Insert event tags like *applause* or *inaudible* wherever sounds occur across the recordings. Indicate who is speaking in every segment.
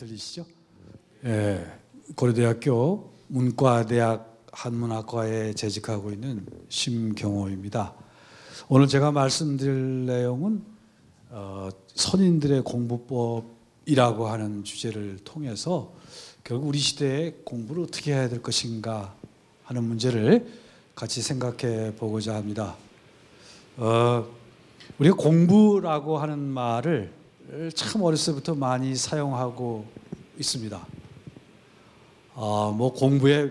Speaker 1: 들리시죠? 예, 고려대학교 문과대학 한문학과에 재직하고 있는 심경호입니다. 오늘 제가 말씀드릴 내용은 어, 선인들의 공부법이라고 하는 주제를 통해서 결국 우리 시대에 공부를 어떻게 해야 될 것인가 하는 문제를 같이 생각해 보고자 합니다. 어, 우리가 공부라고 하는 말을 참 어렸을 때부터 많이 사용하고 있습니다. 아, 뭐 공부에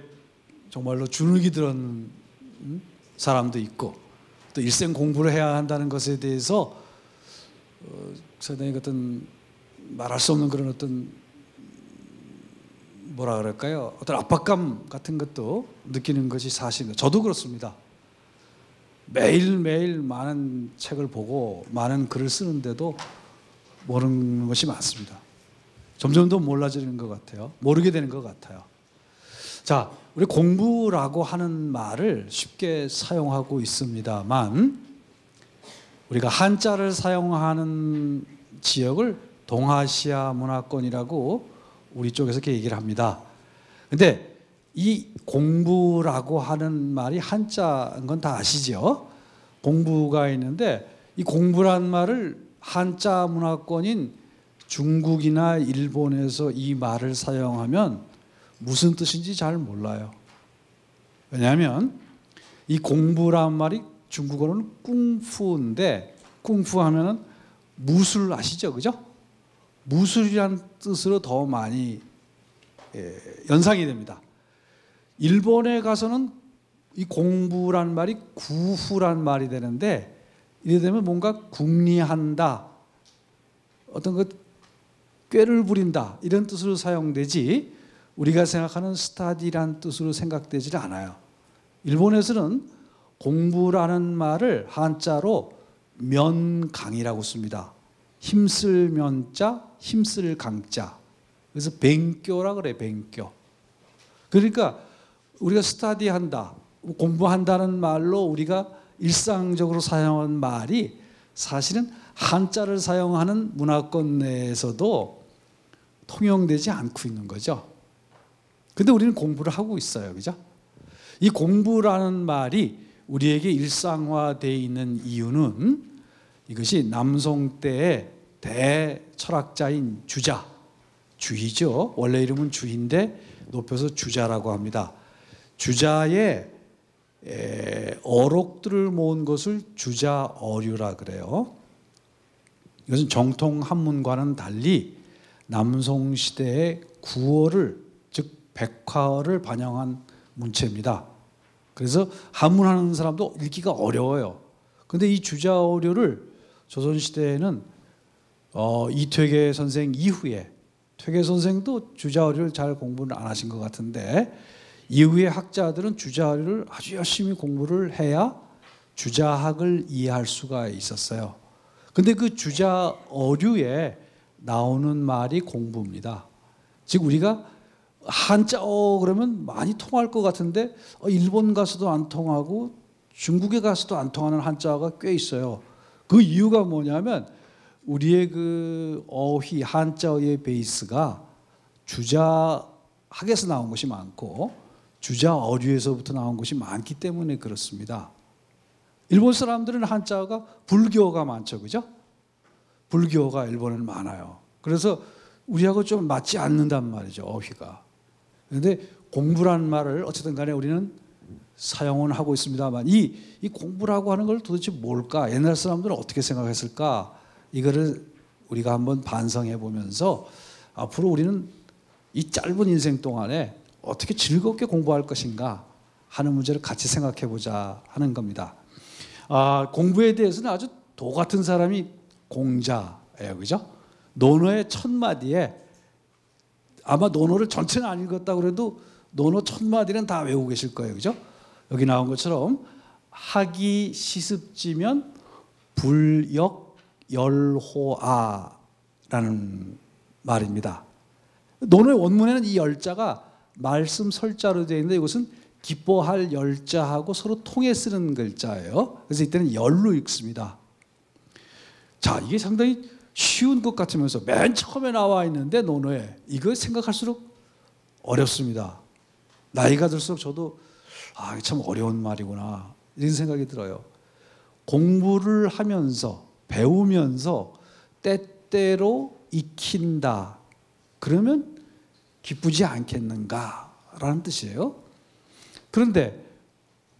Speaker 1: 정말로 주눅이 들은 음, 사람도 있고 또 일생 공부를 해야 한다는 것에 대해서 어, 상당히 어떤 말할 수 없는 그런 어떤 뭐라 그럴까요? 어떤 압박감 같은 것도 느끼는 것이 사실입니다. 저도 그렇습니다. 매일매일 많은 책을 보고 많은 글을 쓰는데도 모르는 것이 많습니다. 점점 더 몰라지는 것 같아요. 모르게 되는 것 같아요. 자, 우리 공부라고 하는 말을 쉽게 사용하고 있습니다만, 우리가 한자를 사용하는 지역을 동아시아 문화권이라고 우리 쪽에서 이렇게 얘기를 합니다. 근데 이 공부라고 하는 말이 한자인 건 다 아시죠? 공부가 있는데 이 공부란 말을 한자 문화권인 중국이나 일본에서 이 말을 사용하면 무슨 뜻인지 잘 몰라요. 왜냐하면 이 공부란 말이 중국어로는 꿍푸인데 꿍푸 하면은 무술 아시죠, 그죠? 무술이란 뜻으로 더 많이 예, 연상이 됩니다. 일본에 가서는 이 공부란 말이 구후란 말이 되는데 이래 되면 뭔가 궁리한다. 어떤 것 꾀를 부린다. 이런 뜻으로 사용되지 우리가 생각하는 스타디란 뜻으로 생각되질 않아요. 일본에서는 공부라는 말을 한자로 면강이라고 씁니다. 힘쓸 면자, 힘쓸 강자. 그래서 뱅교라 그래, 뱅교. 그러니까 우리가 스타디한다, 공부한다는 말로 우리가 일상적으로 사용한 말이 사실은 한자를 사용하는 문화권 내에서도 통용되지 않고 있는 거죠. 근데 우리는 공부를 하고 있어요. 그죠? 이 공부라는 말이 우리에게 일상화되어 있는 이유는 이것이 남송 때의 대철학자인 주자, 주이죠. 원래 이름은 주인데 높여서 주자라고 합니다. 주자의 에, 어록들을 모은 것을 주자어류라 그래요. 이것은 정통 한문과는 달리 남송시대의 구어를 즉 백화를 반영한 문체입니다. 그래서 한문하는 사람도 읽기가 어려워요. 근데 이 주자어류를 조선시대에는 어, 이퇴계 선생 이후에 퇴계 선생도 주자어류를 잘 공부를 안 하신 것 같은데 이후에 학자들은 주자를 아주 열심히 공부를 해야 주자학을 이해할 수가 있었어요. 근데 그 주자 어류에 나오는 말이 공부입니다. 즉 우리가 한자어 그러면 많이 통할 것 같은데 어, 일본 가서도 안 통하고 중국에 가서도 안 통하는 한자어가 꽤 있어요. 그 이유가 뭐냐면 우리의 그 어휘 한자어의 베이스가 주자학에서 나온 것이 많고 주자 어류에서부터 나온 것이 많기 때문에 그렇습니다. 일본 사람들은 한자가 불교가 많죠. 그죠? 불교가 일본에는 많아요. 그래서 우리하고 좀 맞지 않는단 말이죠. 어휘가. 그런데 공부란 말을 어쨌든 간에 우리는 사용은 하고 있습니다만 이, 이 공부라고 하는 걸 도대체 뭘까? 옛날 사람들은 어떻게 생각했을까? 이거를 우리가 한번 반성해 보면서 앞으로 우리는 이 짧은 인생 동안에 어떻게 즐겁게 공부할 것인가 하는 문제를 같이 생각해 보자 하는 겁니다. 아, 공부에 대해서는 아주 도 같은 사람이 공자예요. 그죠? 논어의 첫 마디에 아마 논어를 전체는 안 읽었다고 그도 논어 첫 마디는 다 외우고 계실 거예요. 그죠? 여기 나온 것처럼 학이 시습지면 불역 열호아라는 말입니다. 논어의 원문에는 이 열자가 말씀 설자로 되어 있는데 이것은 기뻐할 열자하고 서로 통해 쓰는 글자예요. 그래서 이때는 열로 읽습니다. 자, 이게 상당히 쉬운 것 같으면서 맨 처음에 나와 있는데 논어에 이거 생각할수록 어렵습니다. 나이가 들수록 저도 아, 참 어려운 말이구나. 이런 생각이 들어요. 공부를 하면서 배우면서 때때로 익힌다. 그러면 기쁘지 않겠는가라는 뜻이에요. 그런데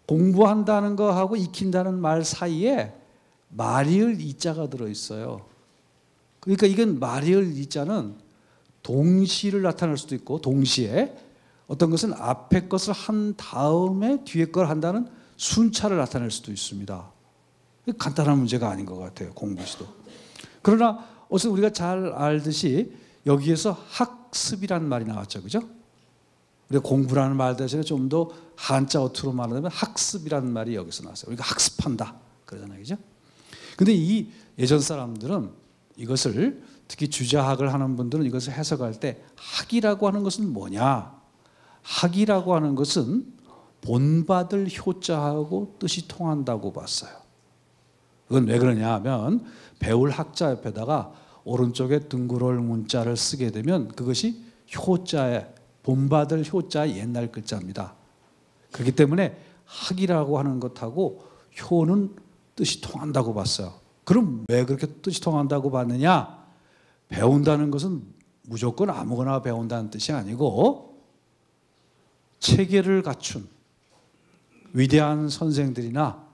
Speaker 1: 공부한다는 거하고 익힌다는 말 사이에 마리을 이자가 들어 있어요. 그러니까 이건 마리을 이자는 동시를 나타낼 수도 있고 동시에 어떤 것은 앞에 것을 한 다음에 뒤에 걸 한다는 순차를 나타낼 수도 있습니다. 간단한 문제가 아닌 것 같아요. 공부시도. 그러나 어서 우리가 잘 알듯이 여기에서 학 학습이란 말이 나왔죠. 그죠? 우리가 공부라는 말 대신에 좀 더 한자 어투로 말하면 학습이라 말이 여기서 나왔어요. 우리가 학습한다. 그러잖아요. 그죠? 근데 이 예전 사람들은 이것을 특히 주자학을 하는 분들은 이것을 해석할 때 학이라고 하는 것은 뭐냐? 학이라고 하는 것은 본받을 효자하고 뜻이 통한다고 봤어요. 그건 왜 그러냐 하면 배울 학자 옆에다가 오른쪽에 둥그럴 문자를 쓰게 되면 그것이 효자의 본받을 효자의 옛날 글자입니다. 그렇기 때문에 학이라고 하는 것하고 효는 뜻이 통한다고 봤어요. 그럼 왜 그렇게 뜻이 통한다고 봤느냐? 배운다는 것은 무조건 아무거나 배운다는 뜻이 아니고 체계를 갖춘 위대한 선생들이나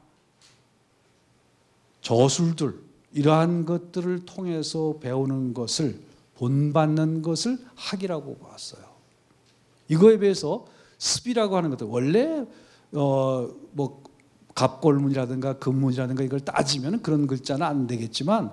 Speaker 1: 저술들 이러한 것들을 통해서 배우는 것을 본받는 것을 학이라고 봤어요. 이거에 비해서 습이라고 하는 것들 원래 어뭐 갑골문이라든가 금문이라든가 이걸 따지면 그런 글자는 안 되겠지만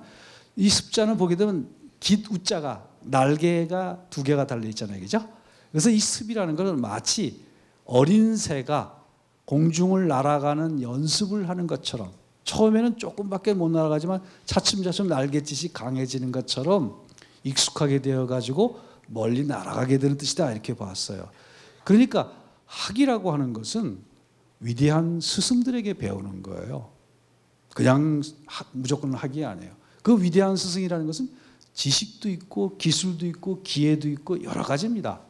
Speaker 1: 이 습자는 보게 되면 깃 우자가 날개가 두 개가 달려 있잖아요, 그죠? 그래서 이 습이라는 것은 마치 어린 새가 공중을 날아가는 연습을 하는 것처럼 처음에는 조금밖에 못 날아가지만 차츰차츰 날갯짓이 강해지는 것처럼 익숙하게 되어 가지고 멀리 날아가게 되는 뜻이다 이렇게 봤어요. 그러니까 학이라고 하는 것은 위대한 스승들에게 배우는 거예요. 그냥 학, 무조건 학이 아니에요. 그 위대한 스승이라는 것은 지식도 있고 기술도 있고 기회도 있고 여러 가지입니다.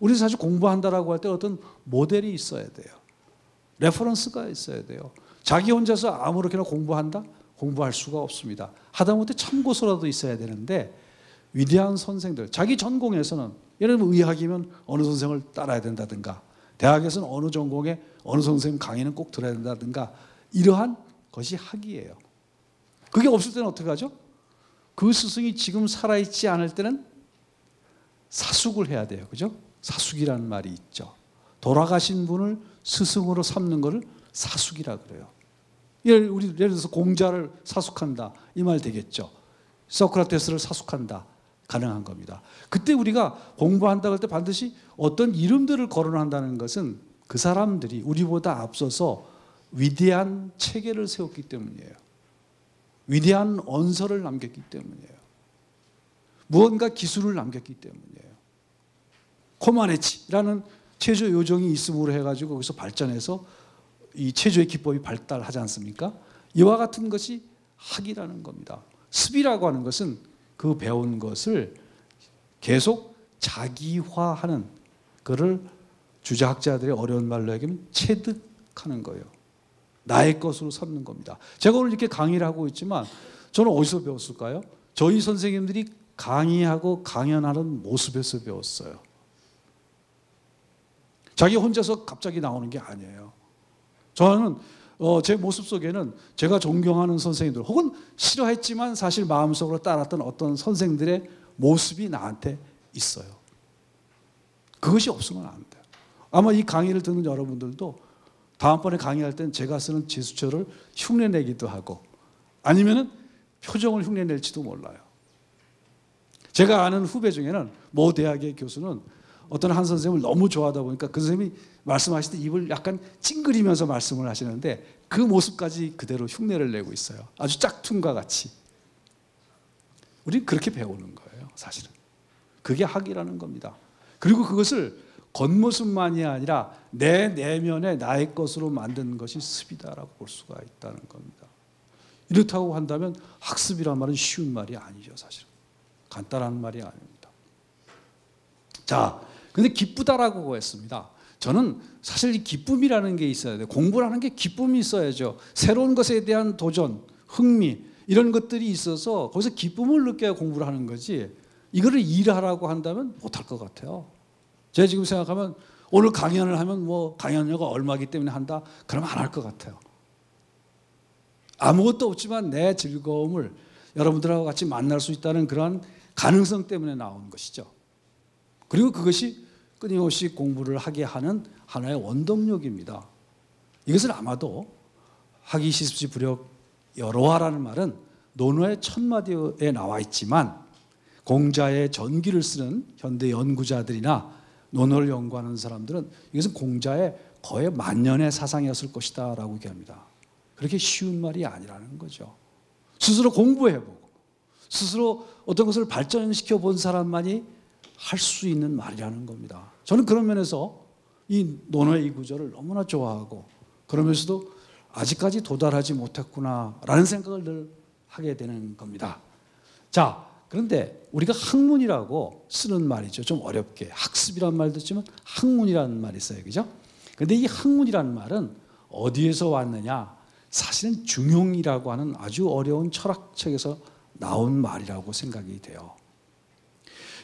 Speaker 1: 우리 사실 공부한다라고 할 때 어떤 모델이 있어야 돼요. 레퍼런스가 있어야 돼요. 자기 혼자서 아무렇게나 공부한다? 공부할 수가 없습니다. 하다못해 참고서라도 있어야 되는데 위대한 선생들, 자기 전공에서는 예를 들면 의학이면 어느 선생을 따라야 된다든가 대학에서는 어느 전공에 어느 선생님 강의는 꼭 들어야 된다든가 이러한 것이 학이에요. 그게 없을 때는 어떻게 하죠? 그 스승이 지금 살아있지 않을 때는 사숙을 해야 돼요. 그죠? 사숙이라는 말이 있죠. 돌아가신 분을 스승으로 삼는 것을 사숙이라 그래요. 예를, 우리 예를 들어서 공자를 사숙한다. 이 말 되겠죠. 소크라테스를 사숙한다. 가능한 겁니다. 그때 우리가 공부한다 할 때 반드시 어떤 이름들을 거론한다는 것은 그 사람들이 우리보다 앞서서 위대한 체계를 세웠기 때문이에요. 위대한 언서를 남겼기 때문이에요. 무언가 기술을 남겼기 때문이에요. 코마네치라는 체조 요정이 있음으로 해가지고 거기서 발전해서 이 체조의 기법이 발달하지 않습니까? 이와 같은 것이 학이라는 겁니다. 습이라고 하는 것은 그 배운 것을 계속 자기화하는 그를 주자학자들의 어려운 말로 하기면 체득하는 거예요. 나의 것으로 삼는 겁니다. 제가 오늘 이렇게 강의를 하고 있지만 저는 어디서 배웠을까요? 저희 선생님들이 강의하고 강연하는 모습에서 배웠어요. 자기 혼자서 갑자기 나오는 게 아니에요. 저는 어, 제 모습 속에는 제가 존경하는 선생님들 혹은 싫어했지만 사실 마음속으로 따랐던 어떤 선생들의 모습이 나한테 있어요. 그것이 없으면 안돼 아마 이 강의를 듣는 여러분들도 다음번에 강의할 땐 제가 쓰는 제스처를 흉내내기도 하고 아니면은 표정을 흉내낼지도 몰라요. 제가 아는 후배 중에는 모 대학의 교수는 어떤 한 선생님을 너무 좋아하다 보니까 그 선생님이 말씀하실 때 입을 약간 찡그리면서 말씀을 하시는데 그 모습까지 그대로 흉내를 내고 있어요. 아주 짝퉁과 같이. 우린 그렇게 배우는 거예요, 사실은. 그게 학이라는 겁니다. 그리고 그것을 겉모습만이 아니라 내 내면에 나의 것으로 만든 것이 습이다라고 볼 수가 있다는 겁니다. 이렇다고 한다면 학습이란 말은 쉬운 말이 아니죠, 사실은. 간단한 말이 아닙니다. 자, 근데 기쁘다라고 했습니다. 저는 사실 이 기쁨이라는 게 있어야 돼요. 공부라는 게 기쁨이 있어야죠. 새로운 것에 대한 도전, 흥미, 이런 것들이 있어서 거기서 기쁨을 느껴야 공부를 하는 거지. 이거를 일하라고 한다면 못 할 것 같아요. 제가 지금 생각하면 오늘 강연을 하면 뭐 강연료가 얼마기 때문에 한다? 그러면 안할 것 같아요. 아무것도 없지만 내 즐거움을 여러분들하고 같이 만날 수 있다는 그런 가능성 때문에 나온 것이죠. 그리고 그것이 끊임없이 공부를 하게 하는 하나의 원동력입니다. 이것을 아마도 하기 시지 부력 여로하라는 말은 논어의 첫 마디에 나와 있지만 공자의 전기를 쓰는 현대 연구자들이나 논어를 연구하는 사람들은 이것은 공자의 거의 만년의 사상이었을 것이다 라고 얘기합니다. 그렇게 쉬운 말이 아니라는 거죠. 스스로 공부해보고 스스로 어떤 것을 발전시켜 본 사람만이 할 수 있는 말이라는 겁니다. 저는 그런 면에서 이 논어의 구절을 너무나 좋아하고 그러면서도 아직까지 도달하지 못했구나라는 생각을 늘 하게 되는 겁니다. 자, 그런데 우리가 학문이라고 쓰는 말이죠. 좀 어렵게. 학습이란 말도 있지만 학문이라는 말이 있어요. 그죠? 근데 이 학문이라는 말은 어디에서 왔느냐? 사실은 중용이라고 하는 아주 어려운 철학책에서 나온 말이라고 생각이 돼요.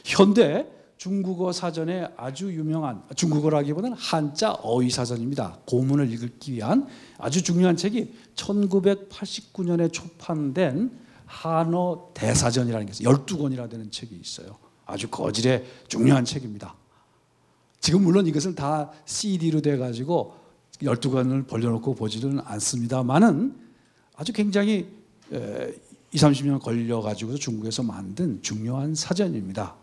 Speaker 1: 현대 중국어 사전에 아주 유명한 중국어라기보다는 한자 어휘 사전입니다. 고문을 읽기 위한 아주 중요한 책이 1989년에 초판된 한어 대사전이라는 게 있어요. 12권이라 되는 책이 있어요. 아주 거질의 중요한 책입니다. 지금 물론 이것을 다 CD로 돼 가지고 12권을 벌려놓고 보지는 않습니다만은 아주 굉장히 2 30년 걸려 가지고 중국에서 만든 중요한 사전입니다.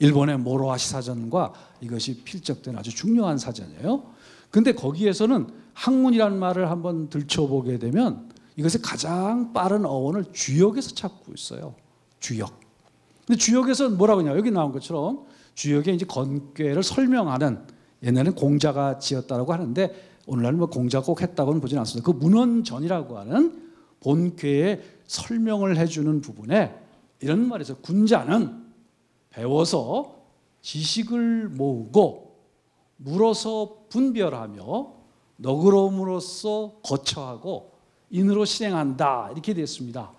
Speaker 1: 일본의 모로아시 사전과 이것이 필적된 아주 중요한 사전이에요. 근데 거기에서는 학문이라 말을 한번 들춰보게 되면 이것의 가장 빠른 어원을 주역에서 찾고 있어요. 주역. 근데 주역에서 뭐라고 하냐? 여기 나온 것처럼 주역의 이제 건괴를 설명하는 옛날에는 공자가 지었다라고 하는데 오늘날 뭐 공자 꼭 했다고는 보진 않습니다. 그 문헌전이라고 하는 본괴의 설명을 해주는 부분에 이런 말에서 군자는 배워서 지식을 모으고 물어서 분별하며 너그러움으로써 거쳐하고 인으로 실행한다 이렇게 되 됐습니다.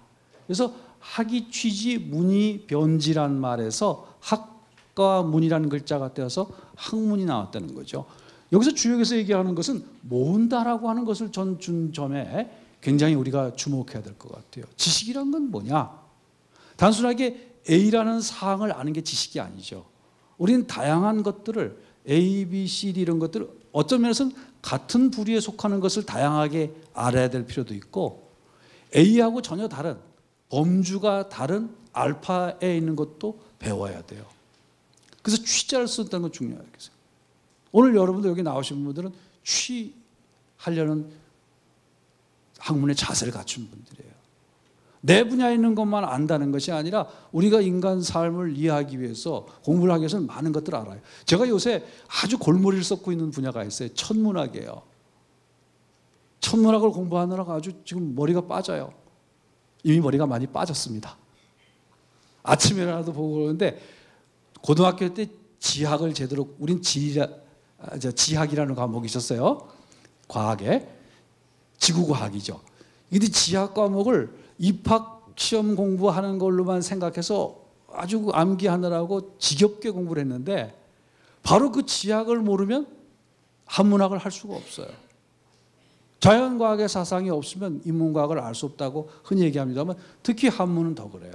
Speaker 1: 그래서 학이 취지 문이 변지란 말에서 학과 문이라는 글자가 되어서 학문이 나왔다는 거죠. 여기서 주역에서 얘기하는 것은 모은다라고 하는 것을 전준 점에 굉장히 우리가 주목해야 될 것 같아요. 지식이란 건 뭐냐? 단순하게 A라는 사항을 아는 게 지식이 아니죠. 우리는 다양한 것들을 A, B, C, D 이런 것들을 어쩌면 에서는 같은 부류에 속하는 것을 다양하게 알아야 될 필요도 있고 A하고 전혀 다른 범주가 다른 알파에 있는 것도 배워야 돼요. 그래서 취재할 수다는건 중요하겠어요. 오늘 여러분들 여기 나오신 분들은 취하려는 학문의 자세를 갖춘 분들이에요. 내 분야에 있는 것만 안다는 것이 아니라 우리가 인간 삶을 이해하기 위해서 공부를 하기 위해서는 많은 것들을 알아요. 제가 요새 아주 골머리를 썩고 있는 분야가 있어요. 천문학이에요. 천문학을 공부하느라고 아주 지금 머리가 빠져요. 이미 머리가 많이 빠졌습니다. 아침에라도 보고 그러는데 고등학교 때 지학을 제대로 우린 지 지학이라는 과목이 있었어요. 과학에 지구과학이죠. 근데 지학 과목을 입학 시험 공부하는 걸로만 생각해서 아주 암기하느라고 지겹게 공부를 했는데 바로 그 지학을 모르면 한문학을 할 수가 없어요. 자연과학의 사상이 없으면 인문과학을 알 수 없다고 흔히 얘기합니다만 특히 한문은 더 그래요.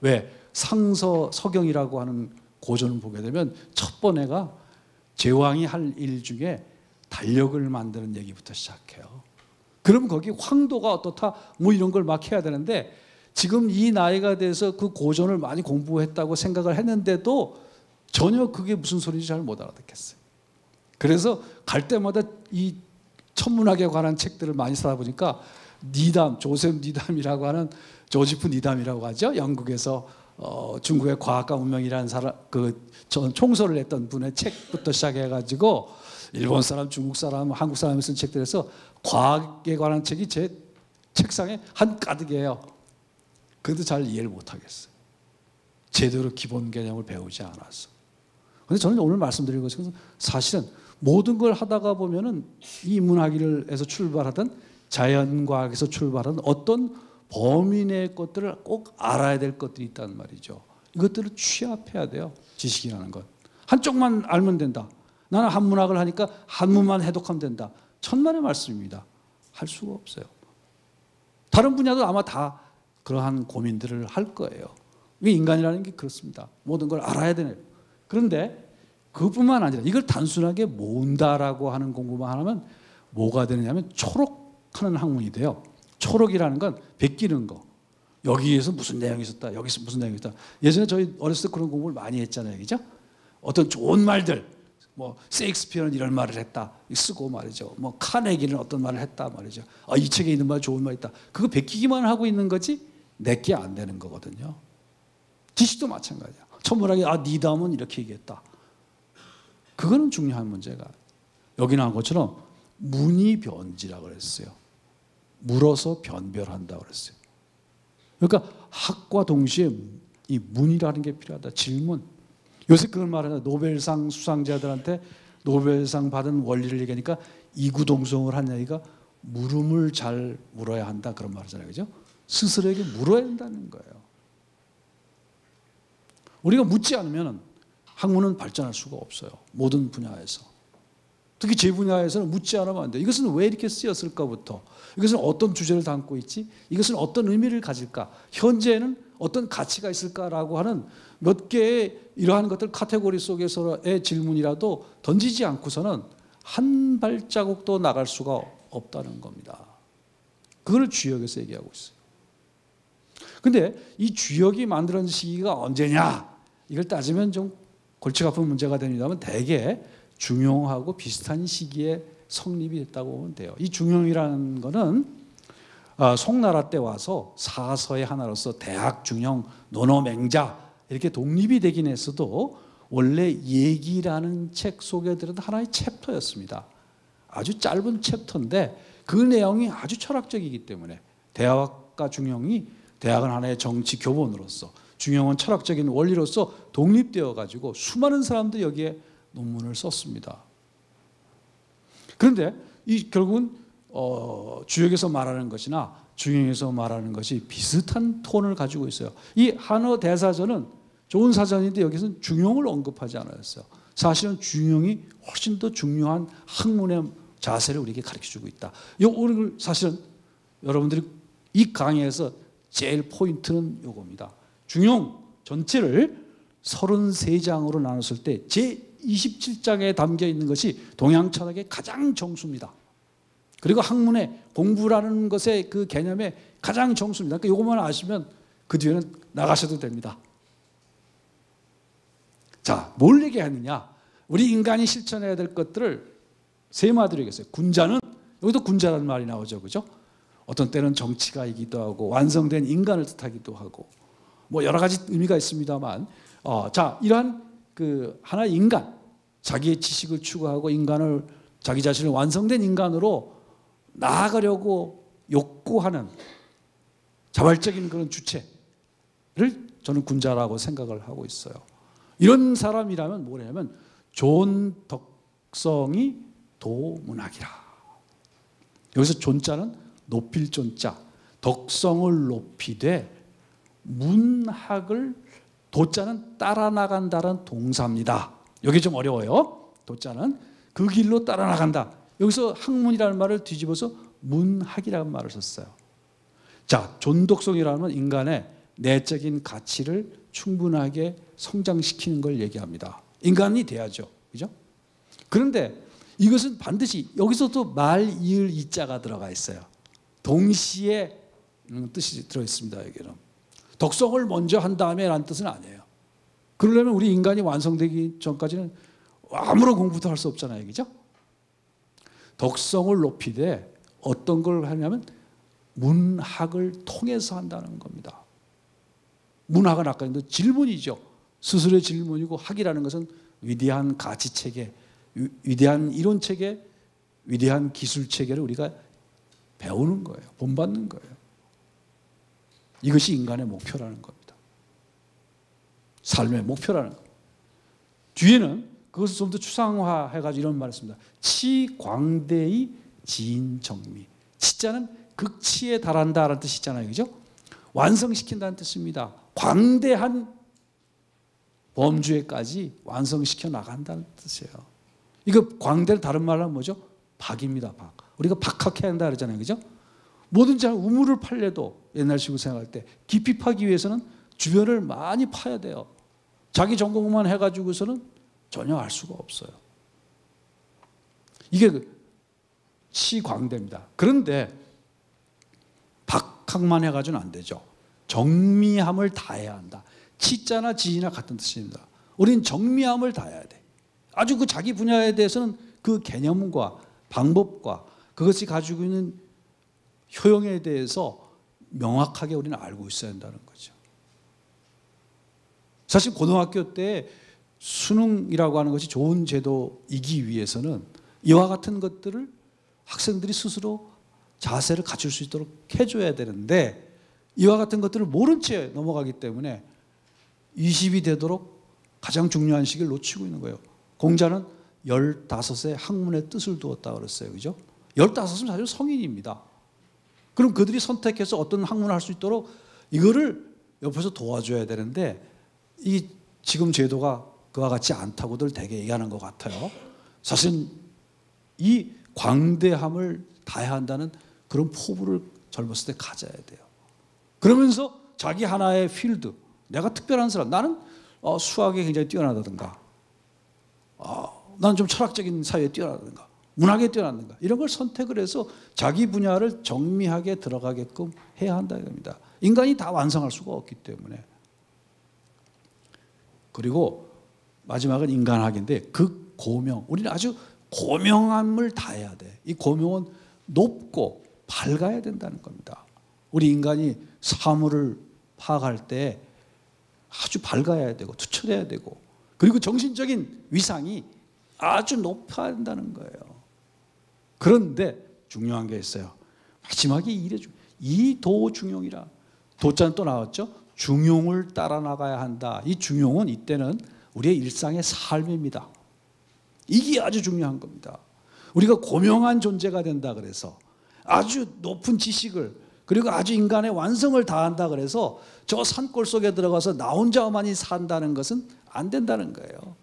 Speaker 1: 왜? 상서 서경이라고 하는 고전을 보게 되면 첫 번째가 제왕이 할 일 중에 달력을 만드는 얘기부터 시작해요. 그럼 거기 황도가 어떻다 뭐 이런 걸 막 해야 되는데 지금 이 나이가 돼서 그 고전을 많이 공부했다고 생각을 했는데도 전혀 그게 무슨 소리인지 잘 못 알아듣겠어요. 그래서 갈 때마다 이 천문학에 관한 책들을 많이 사다 보니까 니담, 조셉 니담이라고 하는 조지프 니담이라고 하죠. 영국에서 어, 중국의 과학과 운명이라는 사람 그 총서를 했던 분의 책부터 시작해 가지고 일본 사람, 중국 사람, 한국 사람이 쓴 책들에서 과학에 관한 책이 제 책상에 한 가득이에요. 그래도 잘 이해를 못하겠어요. 제대로 기본 개념을 배우지 않았어. 근데 저는 오늘 말씀드린 것은 사실은 모든 걸 하다가 보면은 이 문학에서 출발하던 자연과학에서 출발한 어떤 범위 내 것들을 꼭 알아야 될 것들이 있단 말이죠. 이것들을 취합해야 돼요. 지식이라는 것. 한쪽만 알면 된다. 나는 한문학을 하니까 한문만 해독하면 된다. 천만의 말씀입니다. 할 수가 없어요. 다른 분야도 아마 다 그러한 고민들을 할 거예요. 인간이라는 게 그렇습니다. 모든 걸 알아야 되네요. 그런데 그뿐만 아니라 이걸 단순하게 모은다라고 하는 공부만 하면 뭐가 되느냐면 하 초록하는 학문이 돼요. 초록이라는 건 베끼는 거. 여기에서 무슨 내용이 있었다. 여기서 무슨 내용이 있다. 예전에 저희 어렸을 때 그런 공부를 많이 했잖아요. 그죠? 어떤 좋은 말들, 뭐 세익스피어는 이런 말을 했다 쓰고 말이죠. 뭐 카네기는 어떤 말을 했다 말이죠. 아, 이 책에 있는 말 좋은 말 있다. 그거 베끼기만 하고 있는 거지 내게 안 되는 거거든요. 지식도 마찬가지야. 천문학이 아 니담은 네 이렇게 얘기했다. 그거는 중요한 문제가 여기 나온 것처럼 문이 변지라 그랬어요. 물어서 변별한다 그랬어요. 그러니까 학과 동시에 이 문이라는 게 필요하다. 질문. 요새 그걸 말하는 노벨상 수상자들한테 노벨상 받은 원리를 얘기하니까 이구동성을 한 얘기가 물음을 잘 물어야 한다 그런 말이잖아요. 그죠? 스스로에게 물어야 한다는 거예요. 우리가 묻지 않으면 학문은 발전할 수가 없어요. 모든 분야에서. 특히 제 분야에서는 묻지 않으면 안 돼요. 이것은 왜 이렇게 쓰였을까부터 이것은 어떤 주제를 담고 있지? 이것은 어떤 의미를 가질까? 현재는 어떤 가치가 있을까라고 하는 몇 개의 이러한 것들 카테고리 속에서의 질문이라도 던지지 않고서는 한 발자국도 나갈 수가 없다는 겁니다. 그걸 주역에서 얘기하고 있어요. 근데 이 주역이 만들어진 시기가 언제냐? 이걸 따지면 좀 골치가 아픈 문제가 됩니다만 대개 중용하고 비슷한 시기에 성립이 됐다고 보면 돼요. 이 중용이라는 거는 어, 송나라 때 와서 사서의 하나로서 대학 중형 논어맹자 이렇게 독립이 되긴 했어도 원래 얘기라는 책 속에 들은 하나의 챕터였습니다. 아주 짧은 챕터인데 그 내용이 아주 철학적이기 때문에 대학과 중형이 대학은 하나의 정치 교본으로서 중형은 철학적인 원리로서 독립되어 가지고 수많은 사람들이 여기에 논문을 썼습니다. 그런데 이 결국은 어, 주역에서 말하는 것이나 중형에서 말하는 것이 비슷한 톤을 가지고 있어요. 이 한어 대사전은 좋은 사전인데 여기서는 중용을 언급하지 않았어요. 사실은 중용이 훨씬 더 중요한 학문의 자세를 우리에게 가르쳐주고 있다. 요 오늘 사실은 여러분들이 이 강의에서 제일 포인트는 요겁니다. 중용 전체를 33장으로 나눴을 때 제 27장에 담겨 있는 것이 동양 철학의 가장 정수입니다. 그리고 학문의 공부라는 것의 그 개념의 가장 정수입니다. 그러니까 이것만 아시면 그 뒤에는 나가셔도 됩니다. 자, 뭘 얘기하느냐? 우리 인간이 실천해야 될 것들을 세 마디로 얘기했어요. 군자는 여기도 군자라는 말이 나오죠. 그죠? 어떤 때는 정치가이기도 하고 완성된 인간을 뜻하기도 하고 뭐 여러 가지 의미가 있습니다만 어, 자, 이러한 그 하나의 인간 자기의 지식을 추구하고 인간을 자기 자신을 완성된 인간으로 나아가려고 욕구하는 자발적인 그런 주체를 저는 군자라고 생각을 하고 있어요. 이런 사람이라면 뭐냐면 존 덕성이 도문학이라. 여기서 존자는 높일 존자, 덕성을 높이되 문학을 도자는 따라 나간다는 동사입니다. 여기 좀 어려워요. 도자는 그 길로 따라 나간다. 여기서 학문이라는 말을 뒤집어서 문학이라는 말을 썼어요. 자, 존독성이라는 건 인간의 내적인 가치를 충분하게 성장시키는 걸 얘기합니다. 인간이 돼야죠. 그죠? 그런데 이것은 반드시 여기서도 말, 이을, 이 자가 들어가 있어요. 동시에 음, 뜻이 들어있습니다. 여기는. 독성을 먼저 한 다음에 라는 뜻은 아니에요. 그러려면 우리 인간이 완성되기 전까지는 아무런 공부도 할 수 없잖아요. 그죠? 덕성을 높이되 어떤 걸 하냐면 문학을 통해서 한다는 겁니다. 문학은 아까 도 질문이죠. 스스로의 질문이고 학이라는 것은 위대한 가치 체계, 위대한 이론 체계, 위대한 기술 체계를 우리가 배우는 거예요. 본받는 거예요. 이것이 인간의 목표라는 겁니다. 삶의 목표라는 거. 뒤에는 그것을 좀 더 추상화해가지고 이런 말을 씁니다. 치광대의 지정미 치자는 극치에 달한다라는 뜻이 잖아요 그죠? 완성시킨다는 뜻입니다. 광대한 범주에까지 완성시켜 나간다는 뜻이에요. 이거 광대를 다른 말로 뭐죠? 박입니다. 박. 우리가 박학해야 한다 그러잖아요. 그죠? 뭐든지 우물을 팔려도 옛날식으로 생각할 때 깊이 파기 위해서는 주변을 많이 파야 돼요. 자기 전공만 해가지고서는 전혀 알 수가 없어요. 이게 그 시광대입니다. 그런데 박학만 해가지고는 안 되죠. 정미함을 다해야 한다. 치자나 지이나 같은 뜻입니다. 우린 정미함을 다해야 돼. 아주 그 자기 분야에 대해서는 그 개념과 방법과 그것이 가지고 있는 효용에 대해서 명확하게 우리는 알고 있어야 한다는 거죠. 사실 고등학교 때 수능이라고 하는 것이 좋은 제도이기 위해서는 이와 같은 것들을 학생들이 스스로 자세를 갖출 수 있도록 해줘야 되는데 이와 같은 것들을 모른 채 넘어가기 때문에 20이 되도록 가장 중요한 시기를 놓치고 있는 거예요. 공자는 15세 학문의 뜻을 두었다 그랬어요. 그죠? 15은 사실 성인입니다. 그럼 그들이 선택해서 어떤 학문을 할 수 있도록 이거를 옆에서 도와줘야 되는데 이 지금 제도가 그와 같지 않다고들 되게 얘기하는 것 같아요. 사실 이 광대함을 다해야 한다는 그런 포부를 젊었을 때 가져야 돼요. 그러면서 자기 하나의 필드, 내가 특별한 사람, 나는 어, 수학에 굉장히 뛰어나다든가, 어, 나는 좀 철학적인 사회에 뛰어나다든가, 문학에 뛰어나다든가 이런 걸 선택을 해서 자기 분야를 정밀하게 들어가게끔 해야 한다 이겁니다. 인간이 다 완성할 수가 없기 때문에 그리고 마지막은 인간학인데 극고명. 그 우리는 아주 고명함을 다해야 돼. 이 고명은 높고 밝아야 된다는 겁니다. 우리 인간이 사물을 파악할 때 아주 밝아야 되고 투철해야 되고 그리고 정신적인 위상이 아주 높아야 된다는 거예요. 그런데 중요한 게 있어요. 마지막에 일에 중, 이도 중용이라. 도자는 또 나왔죠? 중용을 따라 나가야 한다. 이 중용은 이때는 우리의 일상의 삶입니다. 이게 아주 중요한 겁니다. 우리가 고명한 존재가 된다 그래서 아주 높은 지식을 그리고 아주 인간의 완성을 다한다 그래서 저 산골 속에 들어가서 나 혼자만이 산다는 것은 안 된다는 거예요.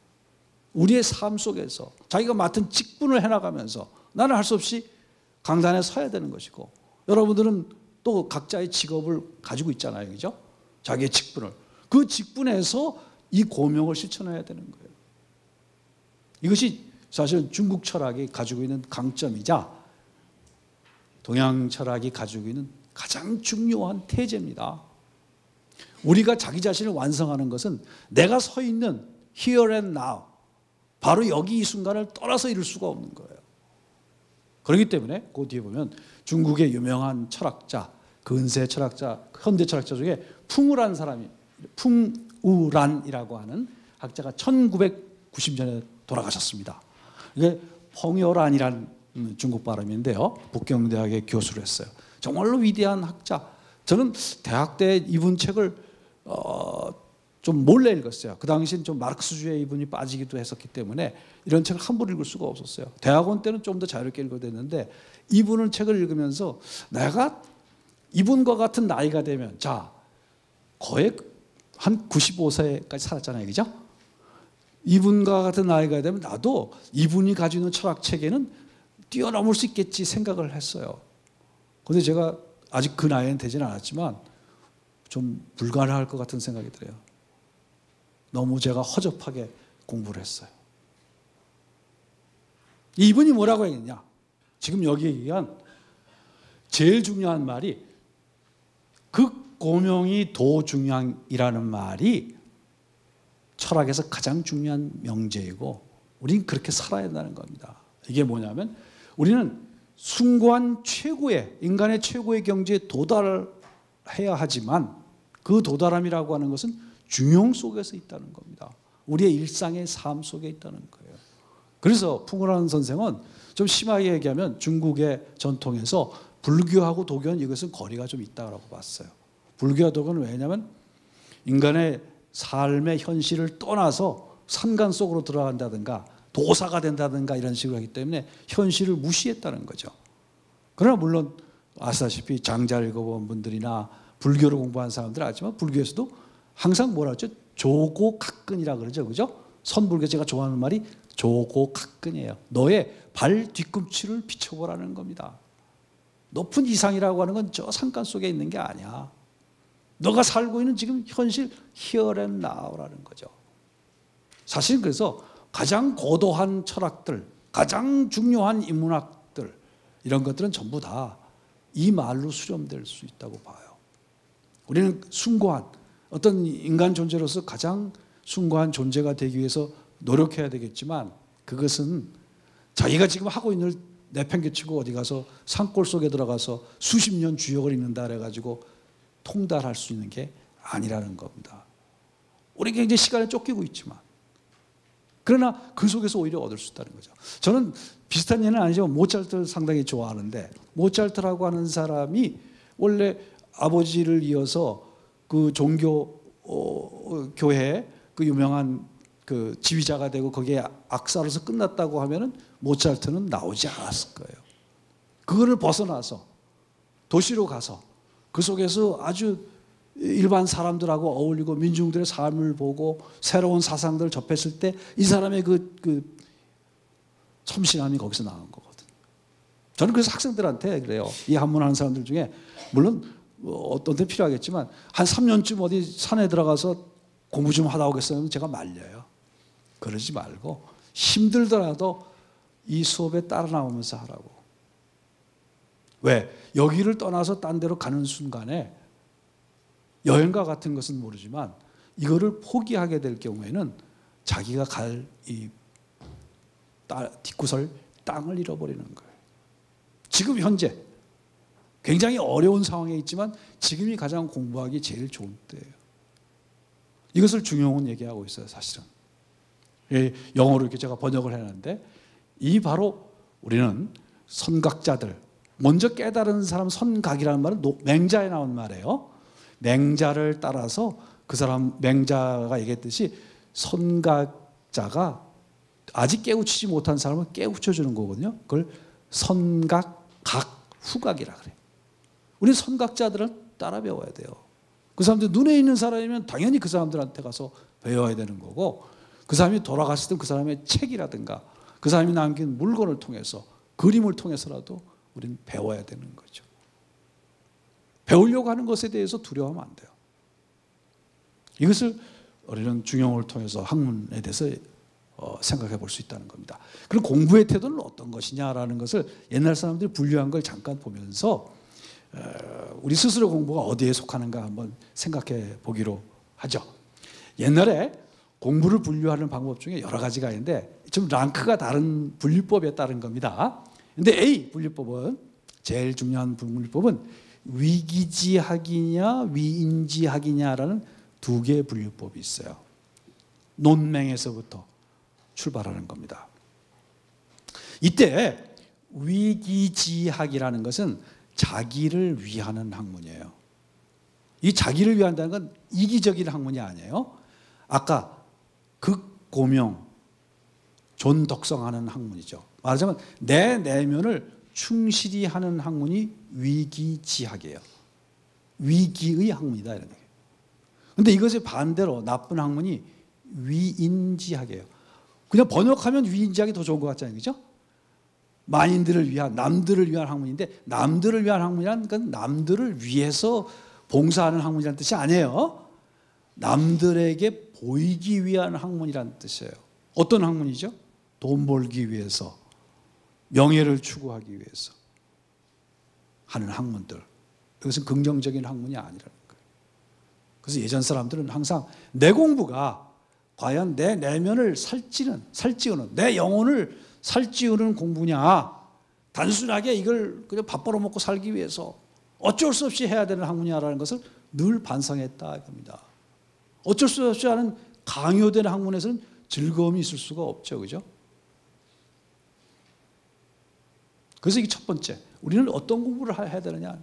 Speaker 1: 우리의 삶 속에서 자기가 맡은 직분을 해나가면서 나는 할 수 없이 강단에 서야 되는 것이고 여러분들은 또 각자의 직업을 가지고 있잖아요. 그죠? 자기의 직분을. 그 직분에서 이 고명을 실천해야 되는 거예요. 이것이 사실 중국 철학이 가지고 있는 강점이자 동양 철학이 가지고 있는 가장 중요한 태제입니다. 우리가 자기 자신을 완성하는 것은 내가 서 있는 here and now 바로 여기 이 순간을 떠나서 이룰 수가 없는 거예요. 그렇기 때문에 그 뒤에 보면 중국의 유명한 철학자 근세 철학자 현대 철학자 중에 풍우란 사람이 풍 우란이라고 하는 학자가 1990년에 돌아가셨습니다. 이게 홍요란이란 중국 발음인데요. 북경대학의 교수를 했어요. 정말로 위대한 학자. 저는 대학 때 이분 책을 어, 좀 몰래 읽었어요. 그 당시엔 좀 마르크스주의 이분이 빠지기도 했었기 때문에 이런 책을 함부로 읽을 수가 없었어요. 대학원 때는 좀 더 자유롭게 읽어댔는데 이분은 책을 읽으면서 내가 이분과 같은 나이가 되면 자 거액 한 95세까지 살았잖아요. 그죠? 이분과 같은 나이가 되면 나도 이분이 가지고 있는 철학 체계는 뛰어넘을 수 있겠지 생각을 했어요. 근데 제가 아직 그 나이는 되지 않았지만 좀 불가능할 것 같은 생각이 들어요. 너무 제가 허접하게 공부를 했어요. 이분이 뭐라고 했냐? 지금 여기에 의한 제일 중요한 말이 그 고명이 도중양이라는 말이 철학에서 가장 중요한 명제이고 우린 그렇게 살아야 된다는 겁니다. 이게 뭐냐면 우리는 숭고한 최고의 인간의 최고의 경지에 도달해야 하지만 그 도달함이라고 하는 것은 중용 속에서 있다는 겁니다. 우리의 일상의 삶 속에 있다는 거예요. 그래서 풍우라는 선생은 좀 심하게 얘기하면 중국의 전통에서 불교하고 도교는 이것은 거리가 좀있다고 봤어요. 불교도은 왜냐하면 인간의 삶의 현실을 떠나서 산간 속으로 들어간다든가 도사가 된다든가 이런 식으로 하기 때문에 현실을 무시했다는 거죠. 그러나 물론 아시다시피 장자를 읽어본 분들이나 불교를 공부한 사람들 은 알지만 불교에서도 항상 뭐라 그러죠? 조고각근이라 그러죠. 그죠? 선불교 제가 좋아하는 말이 조고각근이에요. 너의 발 뒤꿈치를 비춰보라는 겁니다. 높은 이상이라고 하는 건 저 산간 속에 있는 게 아니야. 너가 살고 있는 지금 현실 히어랜 나우라는 거죠. 사실 그래서 가장 고도한 철학들, 가장 중요한 인문학들 이런 것들은 전부 다 이 말로 수렴될 수 있다고 봐요. 우리는 숭고한 어떤 인간 존재로서 가장 숭고한 존재가 되기 위해서 노력해야 되겠지만 그것은 자기가 지금 하고 있는 내팽개치고 어디 가서 산골 속에 들어가서 수십 년 주역을 읽는다 그래가지고 통달할 수 있는 게 아니라는 겁니다. 우리 굉장히 시간에 쫓기고 있지만 그러나 그 속에서 오히려 얻을 수 있다는 거죠. 저는 비슷한 예는 아니지만 모차르트를 상당히 좋아하는데 모차르트라고 하는 사람이 원래 아버지를 이어서 그 종교 어, 교회 그 유명한 그 지휘자가 되고 거기에 악사로서 끝났다고 하면은 모차르트는 나오지 않았을 거예요. 그거를 벗어나서 도시로 가서 그 속에서 아주 일반 사람들하고 어울리고 민중들의 삶을 보고 새로운 사상들을 접했을 때 이 사람의 그, 그 참신함이 거기서 나온 거거든요. 저는 그래서 학생들한테 그래요. 이 한문하는 사람들 중에 물론 뭐 어떤 데 필요하겠지만 한 3년쯤 어디 산에 들어가서 공부 좀 하다 오겠어요. 제가 말려요. 그러지 말고 힘들더라도 이 수업에 따라 나오면서 하라고. 왜? 여기를 떠나서 딴 데로 가는 순간에 여행과 같은 것은 모르지만 이거를 포기하게 될 경우에는 자기가 갈이 뒷구설 땅을 잃어버리는 거예요. 지금 현재 굉장히 어려운 상황에 있지만 지금이 가장 공부하기 제일 좋은 때예요. 이것을 중용은 얘기하고 있어요, 사실은. 예, 영어로 이렇게 제가 번역을 했는데 이 바로 우리는 선각자들, 먼저 깨달은 사람 선각이라는 말은 맹자에 나온 말이에요. 맹자를 따라서 그 사람 맹자가 얘기했듯이 선각자가 아직 깨우치지 못한 사람을 깨우쳐 주는 거거든요. 그걸 선각, 각, 후각이라 그래요. 우리 선각자들은 따라 배워야 돼요. 그 사람들 눈에 있는 사람이면 당연히 그 사람들한테 가서 배워야 되는 거고 그 사람이 돌아갔을 때그 사람의 책이라든가 그 사람이 남긴 물건을 통해서 그림을 통해서라도 우리는 배워야 되는 거죠. 배우려고 하는 것에 대해서 두려워하면 안 돼요. 이것을 우리는 중용을 통해서 학문에 대해서 어, 생각해 볼 수 있다는 겁니다. 그럼 공부의 태도는 어떤 것이냐라는 것을 옛날 사람들이 분류한 걸 잠깐 보면서 어, 우리 스스로 공부가 어디에 속하는가 한번 생각해 보기로 하죠. 옛날에 공부를 분류하는 방법 중에 여러 가지가 있는데 좀 랑크가 다른 분류법에 따른 겁니다. 근데 A 분리법은 제일 중요한 분리법은 위기지학이냐 위인지학이냐라는 두 개의 분류법이 있어요. 논맹에서부터 출발하는 겁니다. 이때 위기지학이라는 것은 자기를 위하는 학문이에요. 이 자기를 위한다는 건 이기적인 학문이 아니에요. 아까 극고명, 존덕성하는 학문이죠. 말하자면 내 내면을 충실히 하는 학문이 위기지학이에요. 위기의 학문이다 이런 얘기예요. 데 이것의 반대로 나쁜 학문이 위인지학이에요. 그냥 번역하면 위인지학이 더 좋은 것 같잖아요. 그죠? 만인들을 위한 남들을 위한 학문인데 남들을 위한 학문이란 건 남들을 위해서 봉사하는 학문이라 뜻이 아니에요. 남들에게 보이기 위한 학문이라 뜻이에요. 어떤 학문이죠? 돈 벌기 위해서 명예를 추구하기 위해서 하는 학문들. 그것은 긍정적인 학문이 아니라는 거예요. 그래서 예전 사람들은 항상 내 공부가 과연 내 내면을 살찌는, 살찌우는, 내 영혼을 살찌우는 공부냐. 단순하게 이걸 그냥 밥 벌어먹고 살기 위해서 어쩔 수 없이 해야 되는 학문이냐라는 것을 늘 반성했다 이겁니다. 어쩔 수 없이 하는 강요된 학문에서는 즐거움이 있을 수가 없죠. 그죠? 그래서 이게 첫 번째. 우리는 어떤 공부를 해야 되느냐.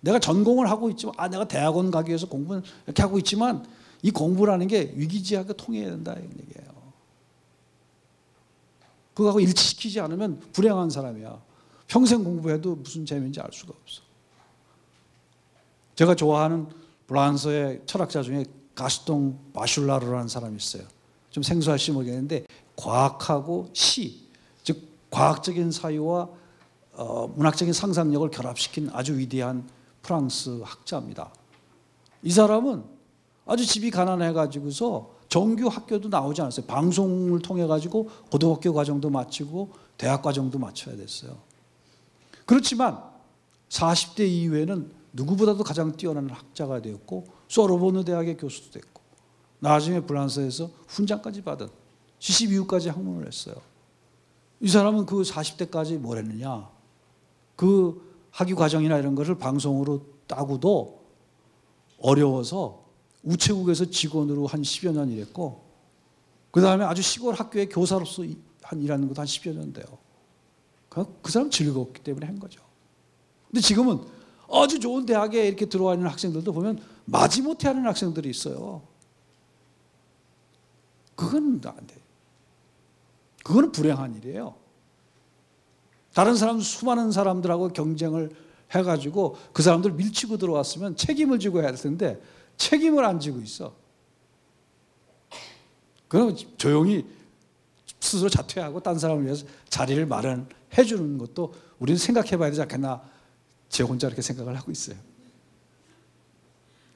Speaker 1: 내가 전공을 하고 있지만, 아, 내가 대학원 가기 위해서 공부는 이렇게 하고 있지만, 이 공부라는 게 위기지하게 통해야 된다. 이런 얘기예요. 그거하고 일치시키지 않으면 불행한 사람이야. 평생 공부해도 무슨 재미인지 알 수가 없어. 제가 좋아하는 프랑스의 철학자 중에 가스동 마슐라르라는 사람이 있어요. 좀 생소할지 모르겠는데 과학하고 시, 즉 과학적인 사유와 어, 문학적인 상상력을 결합시킨 아주 위대한 프랑스 학자입니다. 이 사람은 아주 집이 가난해가지고서 정규 학교도 나오지 않았어요. 방송을 통해가지고 고등학교 과정도 마치고 대학 과정도 마쳐야 됐어요. 그렇지만 40대 이후에는 누구보다도 가장 뛰어난 학자가 되었고 소르보느 대학의 교수도 됐고 나중에 프랑스에서 훈장까지 받은 70이까지 학문을 했어요. 이 사람은 그 40대까지 뭘 했느냐? 그 학위 과정이나 이런 것을 방송으로 따고도 어려워서 우체국에서 직원으로 한 10여 년 일했고 그 다음에 아주 시골 학교의 교사로서 한 일하는 것도 한 10여 년 돼요. 그, 그 사람 즐거웠기 때문에 한 거죠. 근데 지금은 아주 좋은 대학에 이렇게 들어와 있는 학생들도 보면 마지못해 하는 학생들이 있어요. 그건 안 돼. 그거 불행한 일이에요. 다른 사람 수많은 사람들하고 경쟁을 해가지고 그 사람들 밀치고 들어왔으면 책임을 지고 해야 될 텐데 책임을 안 지고 있어. 그럼 조용히 스스로 자퇴하고 딴 사람을 위해서 자리를 마련해 주는 것도 우리는 생각해 봐야 되지 않겠나. 제 혼자 이렇게 생각을 하고 있어요.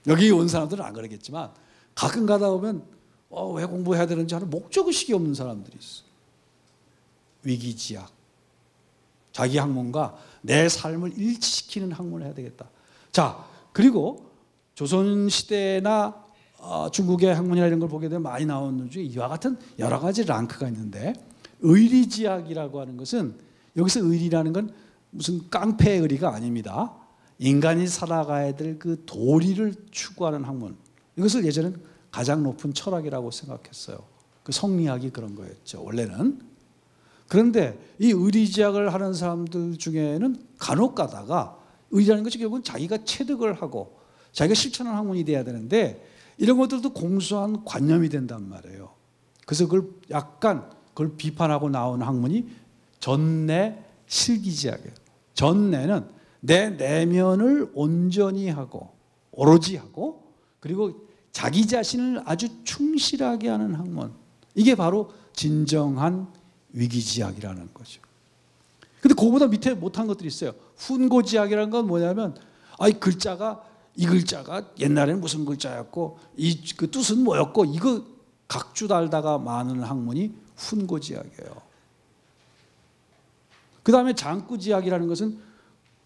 Speaker 1: 여기 온 사람들은 안 그러겠지만 가끔 가다 보면 어, 왜 공부해야 되는지 하는 목적 의식이 없는 사람들이 있어. 위기지약. 자기 학문과 내 삶을 일치시키는 학문을 해야 되겠다. 자, 그리고 조선시대나 어, 중국의 학문이나 이런 걸 보게 되면 많이 나오는 중에 이와 같은 여러 가지 랑크가 있는데 의리지학이라고 하는 것은 여기서 의리라는 건 무슨 깡패의 의리가 아닙니다. 인간이 살아가야 될 그 도리를 추구하는 학문. 이것을 예전엔 가장 높은 철학이라고 생각했어요. 그 성리학이 그런 거였죠. 원래는 그런데 이 의리지약을 하는 사람들 중에는 간혹 가다가 의리라는 것이 결국은 자기가 체득을 하고 자기가 실천하는 학문이 돼야 되는데 이런 것들도 공수한 관념이 된단 말이에요. 그래서 그걸 약간 그걸 비판하고 나온 학문이 전내 실기지약이에요. 전내는 내 내면을 온전히 하고 오로지 하고 그리고 자기 자신을 아주 충실하게 하는 학문. 이게 바로 진정한 위기지약이라는 거죠. 근데 그거보다 밑에 못한 것들이 있어요. 훈고지약이라는 건 뭐냐면 아, 이 글자가 이 글자가 옛날에는 무슨 글자였고 이 그 뜻은 뭐였고 이거 각주 달다가 많은 학문이 훈고지약이에요그 다음에 장구지약이라는 것은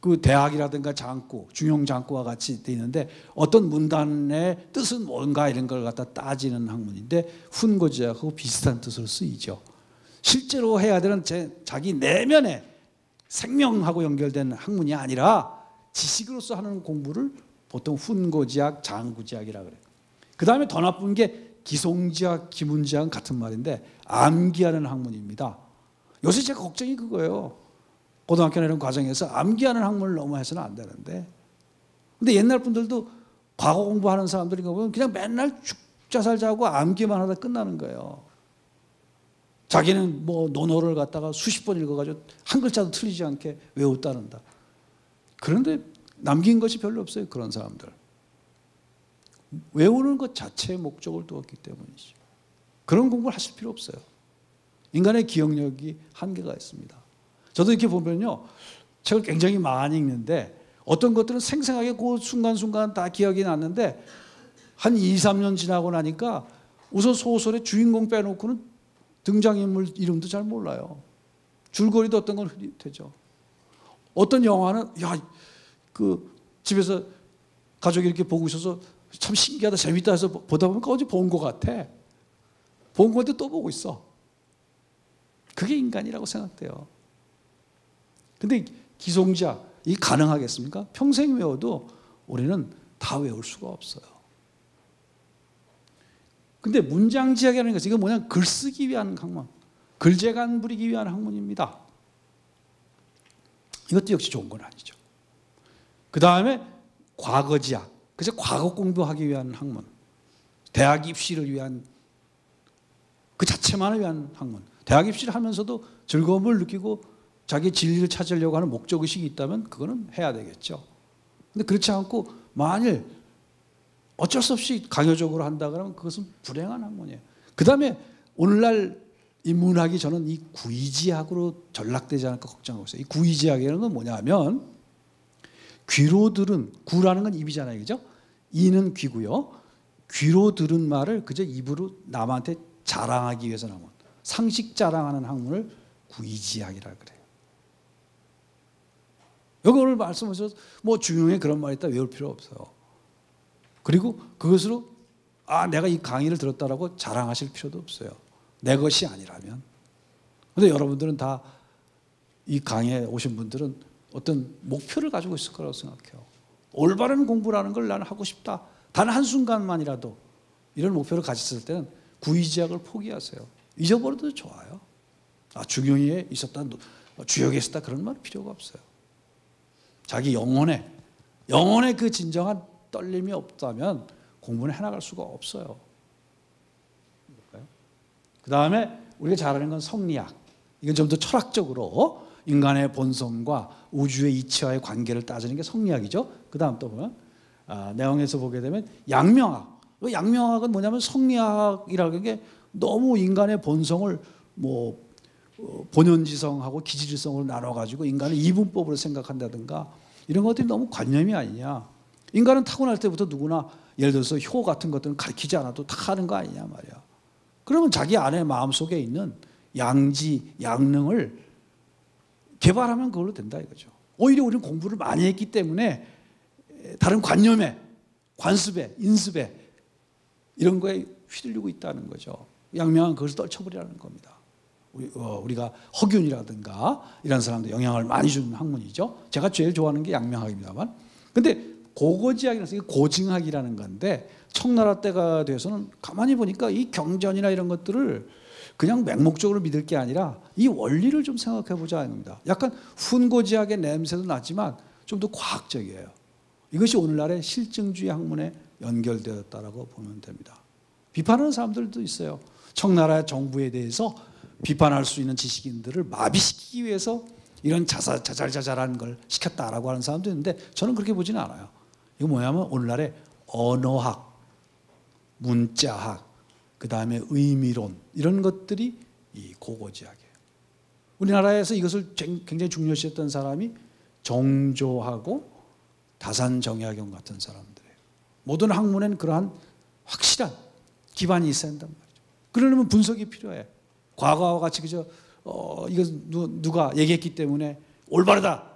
Speaker 1: 그 대학이라든가 장구, 중용 장구와 같이 돼 있는데 어떤 문단의 뜻은 뭔가 이런 걸 갖다 따지는 학문인데 훈고지약하고 비슷한 뜻으로 쓰이죠. 실제로 해야 되는 제, 자기 내면의 생명하고 연결된 학문이 아니라 지식으로서 하는 공부를 보통 훈고지학, 장구지학이라 그래요. 그 다음에 더 나쁜 게 기송지학, 기문지학 같은 말인데 암기하는 학문입니다. 요새 제 걱정이 그거예요. 고등학교 내는 과정에서 암기하는 학문을 너무 해서는 안 되는데. 근데 옛날 분들도 과거 공부하는 사람들인 가 보면 그냥 맨날 죽자살 자고 암기만 하다 끝나는 거예요. 자기는 뭐 논어를 갖다가 수십 번 읽어가지고 한 글자도 틀리지 않게 외웠다는다. 그런데 남긴 것이 별로 없어요. 그런 사람들. 외우는 것 자체의 목적을 두었기 때문이죠. 그런 공부를 하실 필요 없어요. 인간의 기억력이 한계가 있습니다. 저도 이렇게 보면요. 책을 굉장히 많이 읽는데 어떤 것들은 생생하게 그 순간순간 다 기억이 났는데 한 2, 3년 지나고 나니까 우선 소설의 주인공 빼놓고는 등장인물 이름도 잘 몰라요. 줄거리도 어떤 건 흐릿해져. 어떤 영화는 야 그 집에서 가족이 이렇게 보고 있어서 참 신기하다 재밌다 해서 보다 보니까 어제 본 것 같아. 본 건데 또 보고 있어. 그게 인간이라고 생각돼요. 근데 기송자 이 가능하겠습니까? 평생 외워도 우리는 다 외울 수가 없어요. 근데 문장 지역이라는 것은 이건 뭐냐 글쓰기 위한 학문. 글재간 부리기 위한 학문입니다. 이것도 역시 좋은 건 아니죠. 그 다음에 과거지학. 그래 과거 공부하기 위한 학문. 대학 입시를 위한 그 자체만을 위한 학문. 대학 입시를 하면서도 즐거움을 느끼고 자기 진리를 찾으려고 하는 목적의식이 있다면 그거는 해야 되겠죠. 근데 그렇지 않고 만일 어쩔 수 없이 강요적으로 한다 그러면 그것은 불행한 학문이에요. 그 다음에 오늘날 이 문학이 저는 이 구이지학으로 전락되지 않을까 걱정하고 있어요. 이 구이지학이라는 건 뭐냐 하면 귀로 들은 구라는 건 입이잖아요. 그죠? 이는 귀고요. 귀로 들은 말을 그저 입으로 남한테 자랑하기 위해서 나온 상식 자랑하는 학문을 구이지학이라 그래요. 여기 오늘 말씀하셔서 뭐 중용에 그런 말 있다 외울 필요 없어요. 그리고 그것으로 아 내가 이 강의를 들었다라고 자랑하실 필요도 없어요. 내 것이 아니라면. 근데 여러분들은 다 이 강의에 오신 분들은 어떤 목표를 가지고 있을 거라고 생각해요. 올바른 공부라는 걸 나는 하고 싶다. 단 한순간만이라도 이런 목표를 가졌을 때는 구의지학을 포기하세요. 잊어버려도 좋아요. 아, 중용에 있었다, 주역에 있었다 그런 말 필요가 없어요. 자기 영혼에, 영혼의 그 진정한 떨림이 없다면 공부는 해나갈 수가 없어요. 그 다음에 우리가 잘하는 건 성리학. 이건 좀 더 철학적으로 인간의 본성과 우주의 이치와의 관계를 따지는 게 성리학이죠. 그 다음 또 보면 아, 내용에서 보게 되면 양명학. 그 양명학은 뭐냐면 성리학이라는 게 너무 인간의 본성을 뭐 어, 본연지성하고 기질성으 나눠가지고 인간을 이분법으로 생각한다든가 이런 것들이 너무 관념이 아니냐. 인간은 타고날 때부터 누구나 예를 들어서 효 같은 것들은 가르키지 않아도 다 하는 거 아니냐 말이야. 그러면 자기 안에 마음속에 있는 양지, 양능을 개발하면 그걸로 된다 이거죠. 오히려 우리는 공부를 많이 했기 때문에 다른 관념에, 관습에, 인습에 이런 거에 휘둘리고 있다는 거죠. 양명한 그것을 떨쳐버리라는 겁니다. 우리, 어, 우리가 허균이라든가 이런 사람들 영향을 많이 주는 학문이죠. 제가 제일 좋아하는 게 양명학입니다만. 근데 고고지학이라서 고증학이라는 건데 청나라 때가 돼서는 가만히 보니까 이 경전이나 이런 것들을 그냥 맹목적으로 믿을 게 아니라 이 원리를 좀 생각해 보자 하는 겁니다 약간 훈고지학의 냄새도 나지만 좀 더 과학적이에요. 이것이 오늘날의 실증주의 학문에 연결되었다라고 보면 됩니다. 비판하는 사람들도 있어요. 청나라 의 정부에 대해서 비판할 수 있는 지식인들을 마비시키기 위해서 이런 자살, 자잘자잘한 걸 시켰다라고 하는 사람도 있는데 저는 그렇게 보지는 않아요. 이거 뭐냐면 오늘날의 언어학, 문자학, 그 다음에 의미론 이런 것들이 이 고고지학이에요. 우리나라에서 이것을 굉장히 중요시했던 사람이 정조하고 다산정약용 같은 사람들이에요. 모든 학문에 그러한 확실한 기반이 있어야 한단 말이죠. 그러려면 분석이 필요해. 과거와 같이 그저 어, 이거 누, 누가 얘기했기 때문에 올바르다.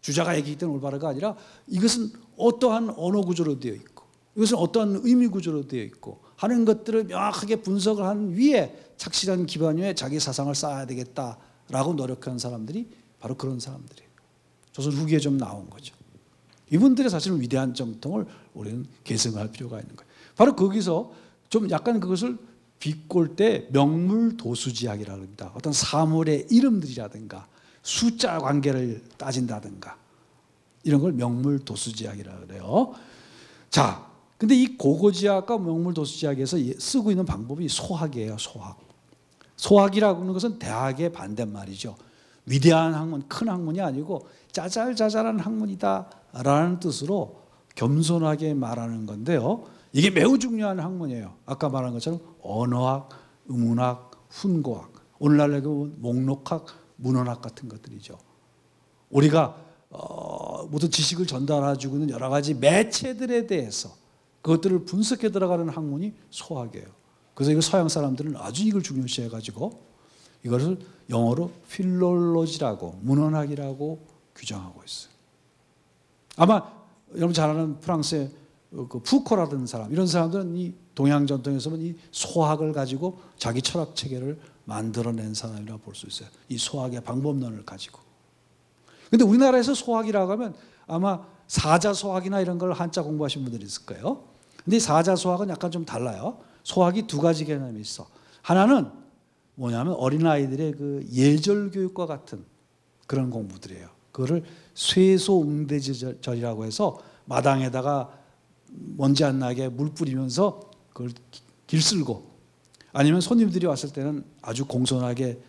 Speaker 1: 주자가 얘기했기 올바르가 아니라 이것은 어떠한 언어 구조로 되어 있고 이것은 어떠한 의미 구조로 되어 있고 하는 것들을 명확하게 분석을 한 위에 착실한 기반 위에 자기 사상을 쌓아야 되겠다라고 노력한 사람들이 바로 그런 사람들이에요. 조선 후기에 좀 나온 거죠. 이분들의 사실은 위대한 정통을 우리는 계승할 필요가 있는 거예요. 바로 거기서 좀 약간 그것을 비꼴 때 명물 도수지학이라 합니다. 어떤 사물의 이름들이라든가 숫자 관계를 따진다든가 이런 걸 명물도수지학이라 그래요. 자, 근데 이 고고지학과 명물도수지학에서 쓰고 있는 방법이 소학이에요, 소학. 소학이라고 하는 것은 대학의 반대말이죠. 위대한 학문, 큰 학문이 아니고 짜잘짜잘한 학문이다라는 뜻으로 겸손하게 말하는 건데요. 이게 매우 중요한 학문이에요. 아까 말한 것처럼 언어학, 음문학, 훈고학, 오늘날에 그 목록학, 문헌학 같은 것들이죠. 우리가 어, 모든 지식을 전달해주고 있는 여러 가지 매체들에 대해서 그것들을 분석해 들어가는 학문이 소학이에요. 그래서 이걸 서양 사람들은 아주 이걸 중요시해가지고 이것을 영어로 필롤로지라고 문헌학이라고 규정하고 있어요. 아마 여러분 잘 아는 프랑스의 그푸코라든 사람 이런 사람들은 이 동양 전통에서 는이 소학을 가지고 자기 철학 체계를 만들어낸 사람이라고 볼 수 있어요. 이 소학의 방법론을 가지고. 근데 우리나라에서 소학이라고 하면 아마 사자소학이나 이런 걸 한자 공부하신 분들이 있을 거예요. 근데 사자소학은 약간 좀 달라요. 소학이 두 가지 개념이 있어. 하나는 뭐냐면 어린아이들의 그 예절교육과 같은 그런 공부들이에요. 그거를 쇠소응대지절이라고 해서 마당에다가 먼지 안 나게 물 뿌리면서 그걸 길쓸고 아니면 손님들이 왔을 때는 아주 공손하게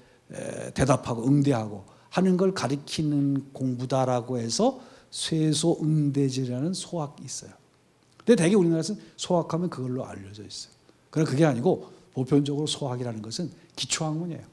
Speaker 1: 대답하고 응대하고 하는 걸 가리키는 공부다라고 해서 쇠소응대제라는 소학이 있어요. 근데 대개 우리나라에서는 소학하면 그걸로 알려져 있어요. 그러나 그게 아니고 보편적으로 소학이라는 것은 기초학문이에요.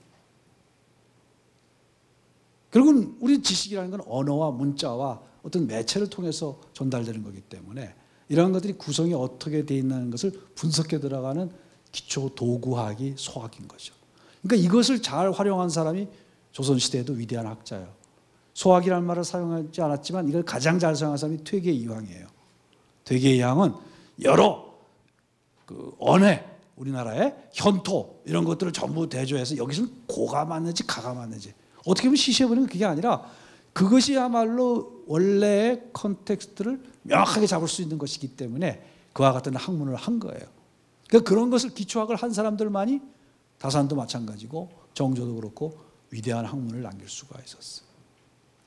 Speaker 1: 결국은 우리 지식이라는 건 언어와 문자와 어떤 매체를 통해서 전달되는 거기 때문에 이러한 것들이 구성이 어떻게 되어 있는 것을 분석해 들어가는 기초 도구학이 소학인 거죠. 그러니까 이것을 잘 활용한 사람이 조선시대에도 위대한 학자예요. 소학이라는 말을 사용하지 않았지만 이걸 가장 잘 사용한 사람이 퇴계 이황이에요. 퇴계 이황은 여러 그 언해, 우리나라의 현토 이런 것들을 전부 대조해서 여기서는 고가 맞는지 가가 맞는지 어떻게 보면 시시해보는 그게 아니라 그것이야말로 원래의 컨텍스트를 명확하게 잡을 수 있는 것이기 때문에 그와 같은 학문을 한 거예요. 그러니까 그런 것을 기초학을 한 사람들만이 다산도 마찬가지고 정조도 그렇고 위대한 학문을 남길 수가 있었어요.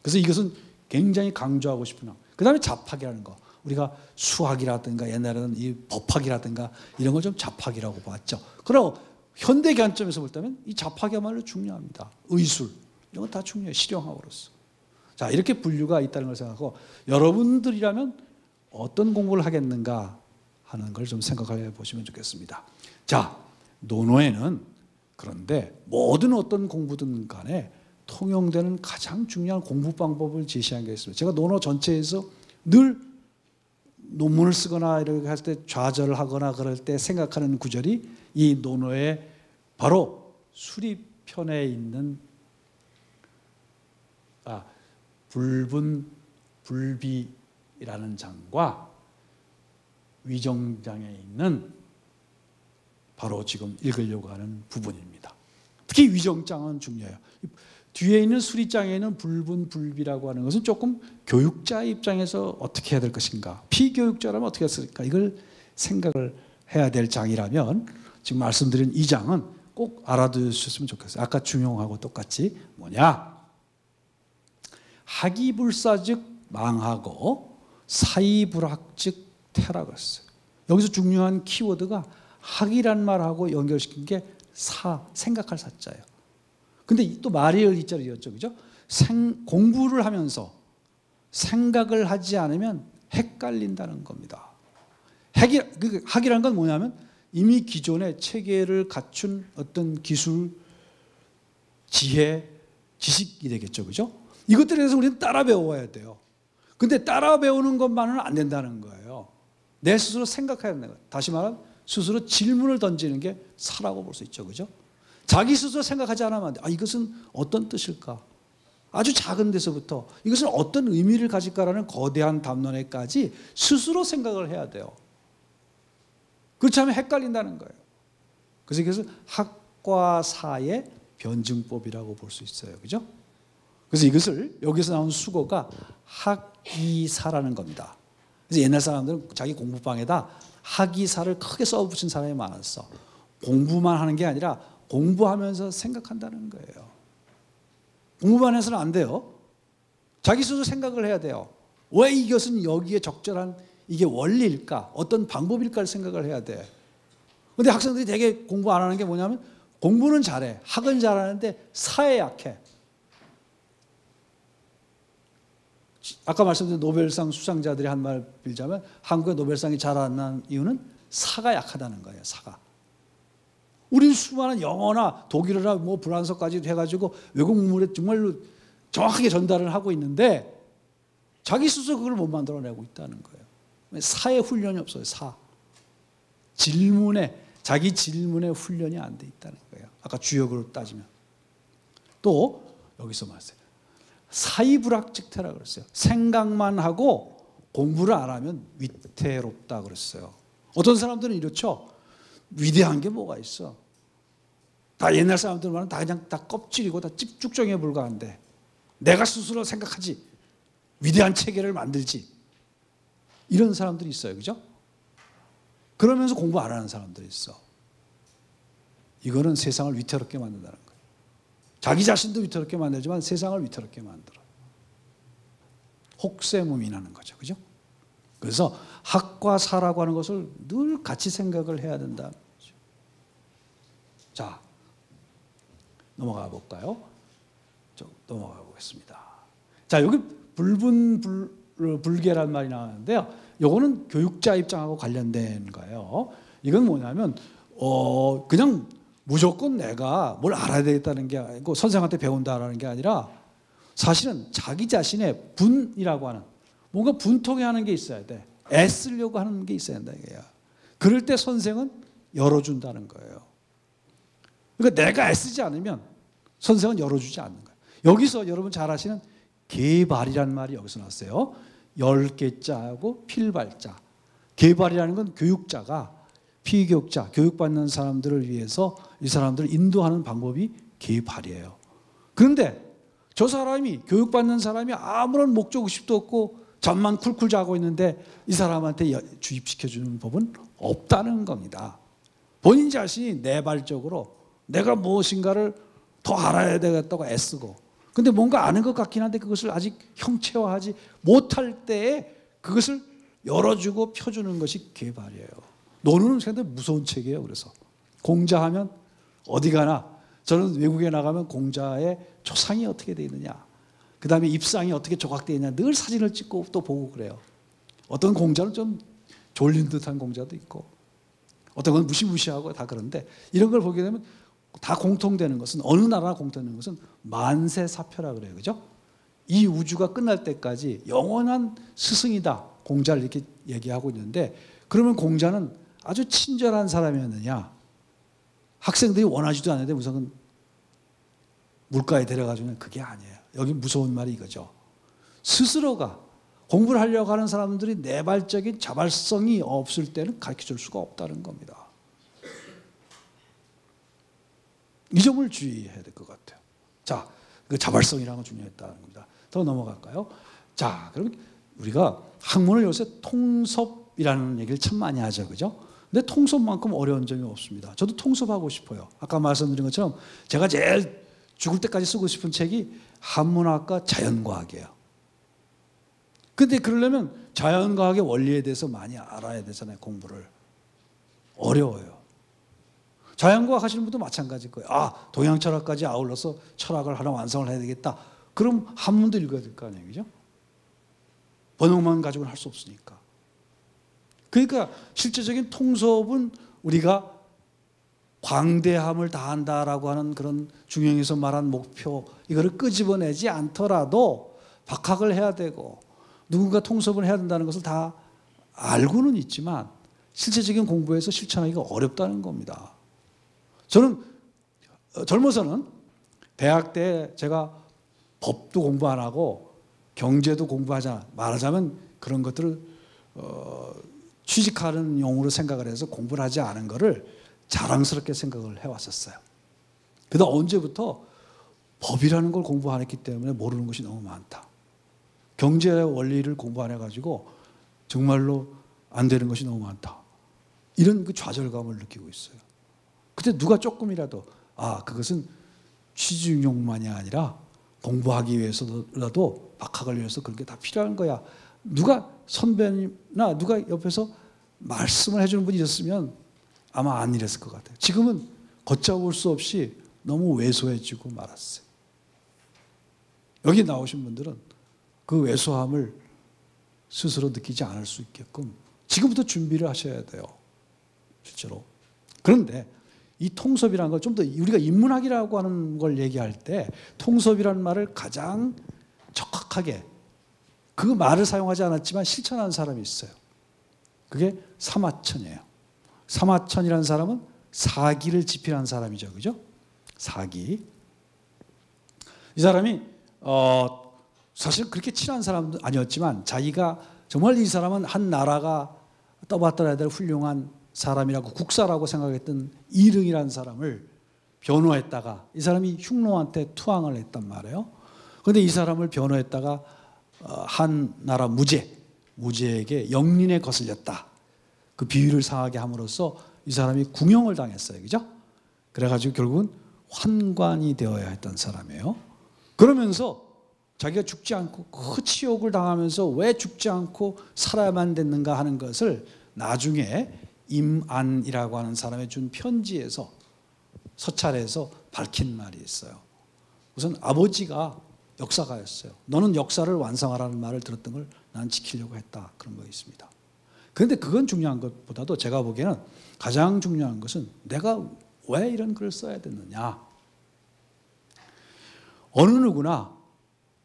Speaker 1: 그래서 이것은 굉장히 강조하고 싶으나그 다음에 잡학이라는 거. 우리가 수학이라든가 옛날에는 이 법학이라든가 이런 걸좀 잡학이라고 봤죠. 그럼 현대 관점에서 볼 때면 이 잡학이야말로 중요합니다. 의술 이런 건다 중요해요. 실용학으로서. 자 이렇게 분류가 있다는 걸 생각하고 여러분들이라면 어떤 공부를 하겠는가 하는 걸 좀 생각해 보시면 좋겠습니다. 자 논어에는 그런데 모든 어떤 공부든 간에 통용되는 가장 중요한 공부 방법을 제시한 게 있습니다. 제가 논어 전체에서 늘 논문을 쓰거나 이렇게 할 때 좌절을 하거나 그럴 때 생각하는 구절이 이 논어의 바로 수리편에 있는 아, 불분 불비라는 장과 위정장에 있는 바로 지금 읽으려고 하는 부분입니다. 특히 위정장은 중요해요. 뒤에 있는 수리장에는 불분불비라고 하는 것은 조금 교육자 입장에서 어떻게 해야 될 것인가. 피교육자라면 어떻게 했을까. 이걸 생각을 해야 될 장이라면 지금 말씀드린 이 장은 꼭 알아두셨으면 좋겠어요. 아까 중용하고 똑같이 뭐냐. 학이불사 즉 망하고 사이불학 즉 퇴락했어요. 여기서 중요한 키워드가 학이란 말하고 연결시킨 게 사, 생각할 사자예요. 근데 또 말이을 이자로 이었죠. 그죠? 생, 공부를 하면서 생각을 하지 않으면 헷갈린다는 겁니다. 핵이, 그 학이라는 건 뭐냐면 이미 기존의 체계를 갖춘 어떤 기술, 지혜, 지식이 되겠죠. 그죠? 이것들에 대해서 우리는 따라 배워야 돼요. 근데 따라 배우는 것만은 안 된다는 거예요. 내 스스로 생각해야 된다. 다시 말하면 스스로 질문을 던지는 게 사라고 볼 수 있죠. 그죠? 자기 스스로 생각하지 않으면 안 돼. 아, 이것은 어떤 뜻일까? 아주 작은 데서부터 이것은 어떤 의미를 가질까라는 거대한 담론에까지 스스로 생각을 해야 돼요. 그렇지 않으면 헷갈린다는 거예요. 그래서 이것을 학과 사의 변증법이라고 볼 수 있어요. 그죠? 그래서 이것을 여기서 나온 수거가 학이사라는 겁니다. 그래서 옛날 사람들은 자기 공부방에다 학이사를 크게 써붙인 사람이 많았어. 공부만 하는 게 아니라 공부하면서 생각한다는 거예요. 공부만 해서는 안 돼요. 자기 스스로 생각을 해야 돼요. 왜 이것은 여기에 적절한 이게 원리일까? 어떤 방법일까를 생각을 해야 돼. 근데 학생들이 되게 공부 안 하는 게 뭐냐면 공부는 잘해. 학은 잘하는데 사에 약해. 아까 말씀드린 노벨상 수상자들이 한 말 빌자면 한국의 노벨상이 잘 안 난 이유는 사가 약하다는 거예요. 사가. 우리 수많은 영어나 독일어나 뭐 불안서까지 해가지고 외국 문물에 정말로 정확하게 전달을 하고 있는데 자기 스스로 그걸 못 만들어내고 있다는 거예요. 사의 훈련이 없어요. 사. 질문에 자기 질문에 훈련이 안 돼 있다는 거예요. 아까 주역으로 따지면 또 여기서 말씀 사이불학직태라 그랬어요. 생각만 하고 공부를 안 하면 위태롭다 그랬어요. 어떤 사람들은 이렇죠. 위대한 게 뭐가 있어? 다 옛날 사람들 말은 다 그냥 다 껍질이고 다 찝죽정에 불과한데 내가 스스로 생각하지 위대한 체계를 만들지 이런 사람들이 있어요, 그죠? 그러면서 공부 안 하는 사람들이 있어. 이거는 세상을 위태롭게 만든다는 거. 자기 자신도 위태롭게 만들지만 세상을 위태롭게 만들어. 혹세무민하는 거죠. 그죠? 그래서 학과 사라고 하는 것을 늘 같이 생각을 해야 된다. 자, 넘어가 볼까요? 좀 넘어가 보겠습니다. 자, 여기 불분 불, 계란 말이 나왔는데요. 요거는 교육자 입장하고 관련된 거예요. 이건 뭐냐면, 어, 그냥 무조건 내가 뭘 알아야 되겠다는 게 아니고 선생한테 배운다라는 게 아니라 사실은 자기 자신의 분이라고 하는 뭔가 분통이 하는 게 있어야 돼. 애쓰려고 하는 게 있어야 된다 이거야. 그럴 때 선생은 열어준다는 거예요. 그러니까 내가 애쓰지 않으면 선생은 열어주지 않는 거예요. 여기서 여러분 잘 아시는 개발이라는 말이 여기서 나왔어요열 개자하고 필발자. 개발이라는 건 교육자가 피격자 교육받는 사람들을 위해서 이 사람들을 인도하는 방법이 개입 발이에요. 그런데 저 사람이 교육받는 사람이 아무런 목적 의식도 없고 잠만 쿨쿨 자고 있는데 이 사람한테 주입시켜주는 법은 없다는 겁니다. 본인 자신이 내발적으로 내가 무엇인가를 더 알아야 되겠다고 애쓰고 근데 뭔가 아는 것 같긴 한데 그것을 아직 형체화하지 못할 때에 그것을 열어주고 펴주는 것이 개발이에요. 노는 상들 무서운 책이에요. 그래서 공자하면 어디 가나 저는 외국에 나가면 공자의 초상이 어떻게 되어 있느냐 그 다음에 입상이 어떻게 조각되어 있냐 늘 사진을 찍고 또 보고 그래요. 어떤 공자는 좀 졸린 듯한 공자도 있고 어떤 건 무시무시하고 다 그런데 이런 걸 보게 되면 다 공통되는 것은 어느 나라나 공통되는 것은 만세 사표라 그래요. 그죠? 이 우주가 끝날 때까지 영원한 스승이다. 공자를 이렇게 얘기하고 있는데 그러면 공자는 아주 친절한 사람이었느냐? 학생들이 원하지도 않는데 우선은 물가에 데려가주는 그게 아니에요. 여기 무서운 말이 이거죠. 스스로가 공부를 하려고 하는 사람들이 내발적인 자발성이 없을 때는 가르쳐 줄 수가 없다는 겁니다. 이 점을 주의해야 될 것 같아요. 자, 그 자발성이라는 건 중요했다는 겁니다. 더 넘어갈까요? 자, 그럼 우리가 학문을 요새 통섭이라는 얘기를 참 많이 하죠. 그죠? 근데 통섭만큼 어려운 점이 없습니다. 저도 통섭하고 싶어요. 아까 말씀드린 것처럼 제가 제일 죽을 때까지 쓰고 싶은 책이 한문학과 자연과학이에요. 근데 그러려면 자연과학의 원리에 대해서 많이 알아야 되잖아요, 공부를. 어려워요. 자연과학 하시는 분도 마찬가지일 거예요. 아, 동양 철학까지 아울러서 철학을 하나 완성을 해야 되겠다. 그럼 한문도 읽어야 될 거 아니에요, 그죠? 번역만 가지고는 할 수 없으니까. 그러니까 실제적인 통섭은 우리가 광대함을 다한다라고 하는 그런 중형에서 말한 목표 이거를 끄집어내지 않더라도 박학을 해야 되고 누군가 통섭을 해야 된다는 것을 다 알고는 있지만 실제적인 공부에서 실천하기가 어렵다는 겁니다. 저는 어, 젊어서는 대학 때 제가 법도 공부 안 하고 경제도 공부하자 말하자면 그런 것들을 어, 취직하는 용으로 생각을 해서 공부를 하지 않은 것을 자랑스럽게 생각을 해왔었어요. 그다 언제부터 법이라는 걸 공부 안 했기 때문에 모르는 것이 너무 많다. 경제 원리를 공부 안 해가지고 정말로 안 되는 것이 너무 많다. 이런 그 좌절감을 느끼고 있어요. 그때 누가 조금이라도 아 그것은 취직용만이 아니라 공부하기 위해서라도 박학을 위해서 그런 게 다 필요한 거야. 누가 선배나 누가 옆에서 말씀을 해주는 분이 있었으면 아마 안 이랬을 것 같아요. 지금은 걷잡을 수 없이 너무 왜소해지고 말았어요. 여기 나오신 분들은 그 왜소함을 스스로 느끼지 않을 수 있게끔 지금부터 준비를 하셔야 돼요. 실제로. 그런데 이 통섭이라는 걸 좀 더 우리가 인문학이라고 하는 걸 얘기할 때 통섭이라는 말을 가장 적확하게 그 말을 사용하지 않았지만 실천한 사람이 있어요. 그게 사마천이에요. 사마천이라는 사람은 사기를 집필한 사람이죠. 그죠? 사기. 이 사람이 어 사실 그렇게 친한 사람도 아니었지만 자기가 정말 이 사람은 한 나라가 떠받들어야 될 훌륭한 사람이라고 국사라고 생각했던 이릉이라는 사람을 변호했다가 이 사람이 흉노한테 투항을 했단 말이에요. 그런데 이 사람을 변호했다가 어, 한 나라 무죄 무죄에게 영린에 거슬렸다. 그 비위를 상하게 함으로써 이 사람이 궁형을 당했어요. 그죠? 그래가지고 결국은 환관이 되어야 했던 사람이에요. 그러면서 자기가 죽지 않고 그 치욕을 당하면서 왜 죽지 않고 살아야만 됐는가 하는 것을 나중에 임안이라고 하는 사람의 준 편지에서 서찰에서 밝힌 말이 있어요. 우선 아버지가 역사가였어요. 너는 역사를 완성하라는 말을 들었던 걸난 지키려고 했다. 그런 거 있습니다. 그런데 그건 중요한 것보다도 제가 보기에는 가장 중요한 것은 내가 왜 이런 글을 써야 되느냐. 어느 누구나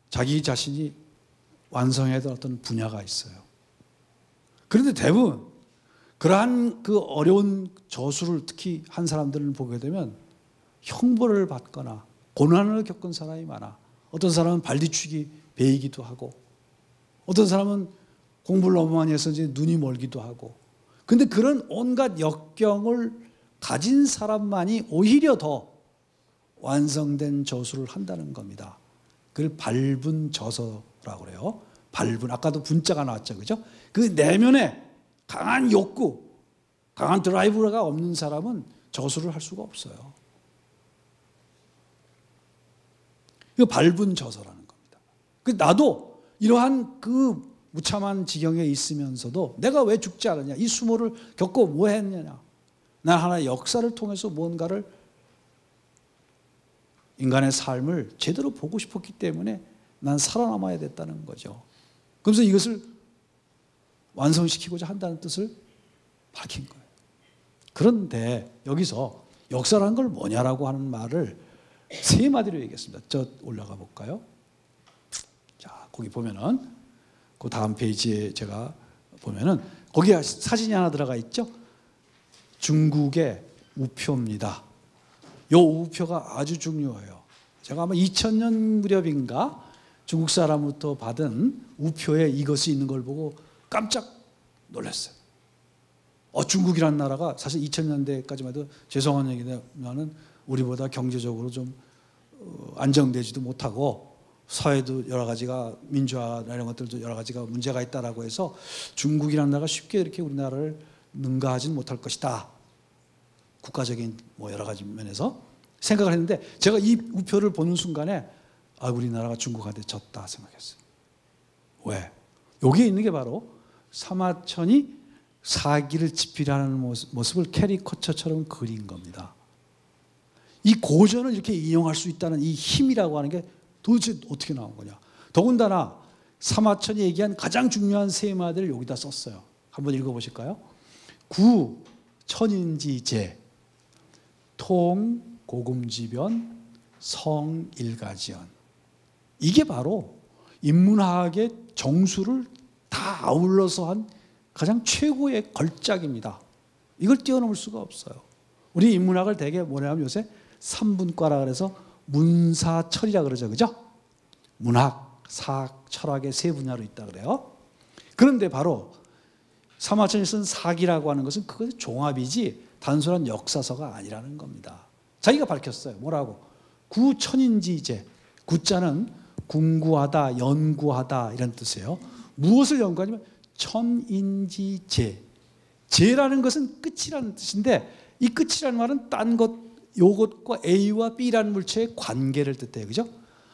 Speaker 1: 자기 자신이 완성해야 될 어떤 분야가 있어요. 그런데 대부분 그러한 그 어려운 저수를 특히 한 사람들을 보게 되면 형벌을 받거나 고난을 겪은 사람이 많아. 어떤 사람은 발디추기 배이기도 하고 어떤 사람은 공부를 너무 많이 해서 이제 눈이 멀기도 하고. 근데 그런 온갖 역경을 가진 사람만이 오히려 더 완성된 저술을 한다는 겁니다. 그걸 밟은 저서라고 그래요. 밟은 아까도 분자가 나왔죠. 그죠? 그 내면에 강한 욕구, 강한 드라이브가 없는 사람은 저술을 할 수가 없어요. 이 밟은 저서라는 겁니다. 그 나도 이러한 그 무참한 지경에 있으면서도 내가 왜 죽지 않았냐? 이 수모를 겪고 뭐 했느냐? 난 하나의 역사를 통해서 뭔가를 인간의 삶을 제대로 보고 싶었기 때문에 난 살아남아야 됐다는 거죠. 그래서 이것을 완성시키고자 한다는 뜻을 밝힌 거예요. 그런데 여기서 역사란 걸 뭐냐라고 하는 말을 세 마디로 얘기했습니다. 저 올라가 볼까요? 거기 보면은 그 다음 페이지에 제가 보면은 거기에 사진이 하나 들어가 있죠. 중국의 우표입니다. 요 우표가 아주 중요해요. 제가 아마 2000년 무렵인가 중국 사람부터 받은 우표에 이것이 있는 걸 보고 깜짝 놀랐어요. 어, 중국이란 나라가 사실 2000년대까지만 해도 죄송한 얘기지만 우리보다 경제적으로 좀 어, 안정되지도 못하고 사회도 여러 가지가 민주화나 이런 것들도 여러 가지가 문제가 있다라고 해서 중국이라는 나라가 쉽게 이렇게 우리나라를 능가하진 못할 것이다. 국가적인 뭐 여러 가지 면에서 생각을 했는데 제가 이 우표를 보는 순간에 아 우리나라가 중국한테 졌다 생각했어요. 왜? 여기에 있는 게 바로 사마천이 사기를 집필하는 모습, 을 캐리커처처럼 그린 겁니다. 이 고전을 이렇게 이용할수 있다는 이 힘이라고 하는 게 도대체 어떻게 나온 거냐. 더군다나 사마천이 얘기한 가장 중요한 세 마디를 여기다 썼어요. 한번 읽어보실까요? 구 천인지제 통 고금지변 성일가지연 이게 바로 인문학의 정수를 다 아울러서 한 가장 최고의 걸작입니다. 이걸 뛰어넘을 수가 없어요. 우리 인문학을 대개 뭐냐면 요새 3분과라 그래서 문사철이라 그러죠. 그죠? 문학, 사학, 철학의 세 분야로 있다 그래요. 그런데 바로 사마천이 쓴 사기라고 하는 것은 그것의 종합이지 단순한 역사서가 아니라는 겁니다. 자기가 밝혔어요. 뭐라고? 구천인지 이제 구자는 궁구하다, 연구하다 이런 뜻이에요. 무엇을 연구하냐면 천인지제. 제라는 것은 끝이라는 뜻인데 이 끝이라는 말은 딴것 요것과 A와 B라는 물체의 관계를 뜻해요. 그죠?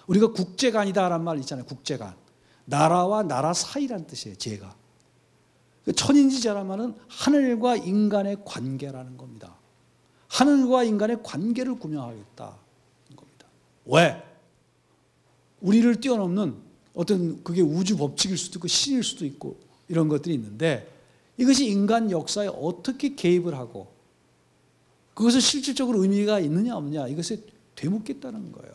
Speaker 1: 우리가 국제간이다라는 말 있잖아요. 국제간. 나라와 나라 사이란 뜻이에요. 제가. 그 천인지자란 말은 하늘과 인간의 관계라는 겁니다. 하늘과 인간의 관계를 구명하겠다. 겁니다. 왜? 우리를 뛰어넘는 어떤 그게 우주 법칙일 수도 있고 신일 수도 있고 이런 것들이 있는데 이것이 인간 역사에 어떻게 개입을 하고 그것은 실질적으로 의미가 있느냐 없느냐 이것에 되묻겠다는 거예요.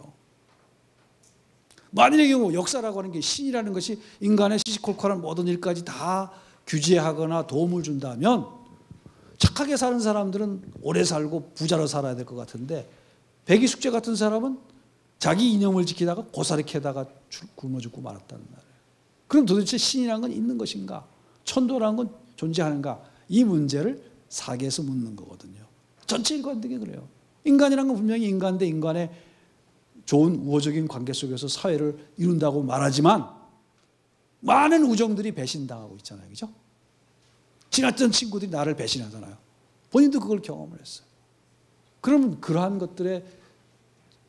Speaker 1: 만일의 경우 역사라고 하는 게 신이라는 것이 인간의 시시콜콜한 모든 일까지 다 규제하거나 도움을 준다면 착하게 사는 사람들은 오래 살고 부자로 살아야 될 것 같은데 백이숙제 같은 사람은 자기 이념을 지키다가 고사리 캐다가 굶어 죽고 말았다는 말이에요. 그럼 도대체 신이란 건 있는 것인가? 천도란 건 존재하는가? 이 문제를 사계에서 묻는 거거든요. 전체 인간들이 그래요. 인간이란 건 분명히 인간대 인간의 좋은 우호적인 관계 속에서 사회를 이룬다고 말하지만 많은 우정들이 배신당하고 있잖아요. 그죠? 지났던 친구들이 나를 배신하잖아요. 본인도 그걸 경험을 했어요. 그러면 그러한 것들에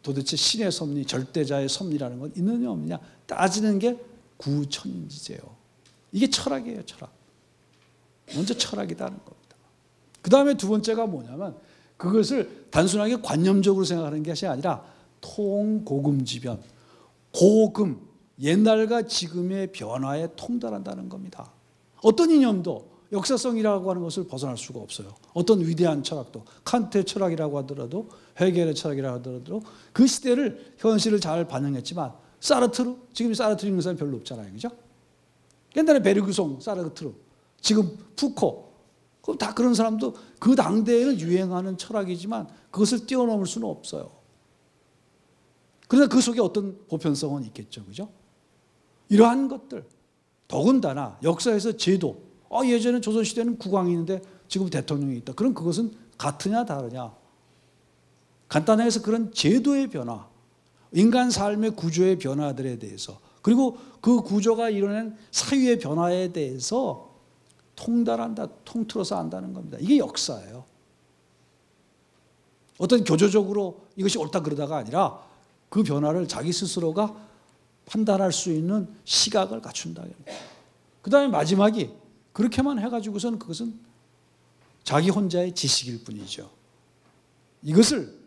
Speaker 1: 도대체 신의 섭리, 절대자의 섭리라는 건 있느냐 없느냐 따지는 게 구천지제요. 이게 철학이에요, 철학. 먼저 철학이다는 겁니다. 그 다음에 두 번째가 뭐냐면 그것을 단순하게 관념적으로 생각하는 것이 아니라 통고금지변, 고금, 옛날과 지금의 변화에 통달한다는 겁니다. 어떤 이념도 역사성이라고 하는 것을 벗어날 수가 없어요. 어떤 위대한 철학도 칸트의 철학이라고 하더라도 헤겔의 철학이라고 하더라도 그 시대를 현실을 잘 반영했지만 사르트르 지금 사르트르 있는 사람 별로 없잖아요, 그죠? 옛날에 베르그송, 사르트르 지금 푸코 그럼 다 그런 사람도 그 당대에는 유행하는 철학이지만 그것을 뛰어넘을 수는 없어요. 그러나 그 속에 어떤 보편성은 있겠죠. 그죠? 이러한 것들. 더군다나 역사에서 제도. 어, 예전에 조선시대는 국왕이 있는데 지금 대통령이 있다. 그럼 그것은 같으냐 다르냐. 간단해서 그런 제도의 변화. 인간 삶의 구조의 변화들에 대해서 그리고 그 구조가 이뤄낸 사유의 변화에 대해서 통달한다, 통틀어서 안다는 겁니다. 이게 역사예요. 어떤 교조적으로 이것이 옳다 그러다가 아니라 그 변화를 자기 스스로가 판단할 수 있는 시각을 갖춘다. 그 다음에 마지막이 그렇게만 해가지고선 그것은 자기 혼자의 지식일 뿐이죠. 이것을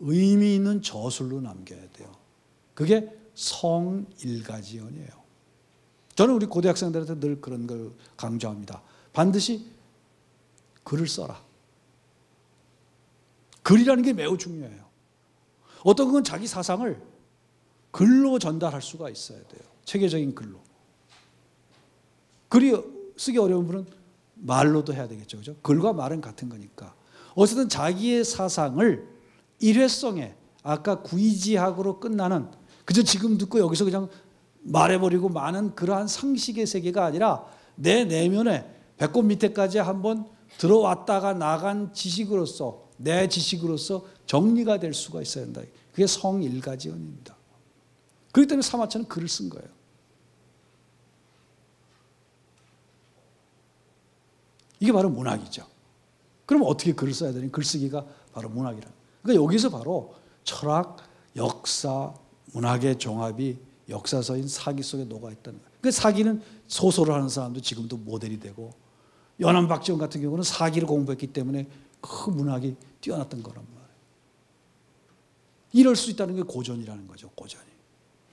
Speaker 1: 의미 있는 저술로 남겨야 돼요. 그게 성일가지연이에요. 저는 우리 고대학생들한테 늘 그런 걸 강조합니다. 반드시 글을 써라. 글이라는 게 매우 중요해요. 어떤 건 자기 사상을 글로 전달할 수가 있어야 돼요. 체계적인 글로. 글이 쓰기 어려운 분은 말로도 해야 되겠죠. 그죠? 글과 말은 같은 거니까. 어쨌든 자기의 사상을 일회성에 아까 구이지학으로 끝나는 그저 지금 듣고 여기서 그냥 말해버리고 많은 그러한 상식의 세계가 아니라 내 내면에 배꼽 밑에까지 한번 들어왔다가 나간 지식으로서 내 지식으로서 정리가 될 수가 있어야 한다. 그게 성일가지언입니다. 그렇기 때문에 사마천은 글을 쓴 거예요. 이게 바로 문학이죠. 그럼 어떻게 글을 써야 되니? 글쓰기가 바로 문학이라. 그러니까 여기서 바로 철학, 역사, 문학의 종합이 역사서인 사기 속에 녹아 있다는 거예요. 그 사기는 소설을 하는 사람도 지금도 모델이 되고 연암 박지원 같은 경우는 사기를 공부했기 때문에 그 문학이 뛰어났던 거란 말이에요. 이럴 수 있다는 게 고전이라는 거죠. 고전이.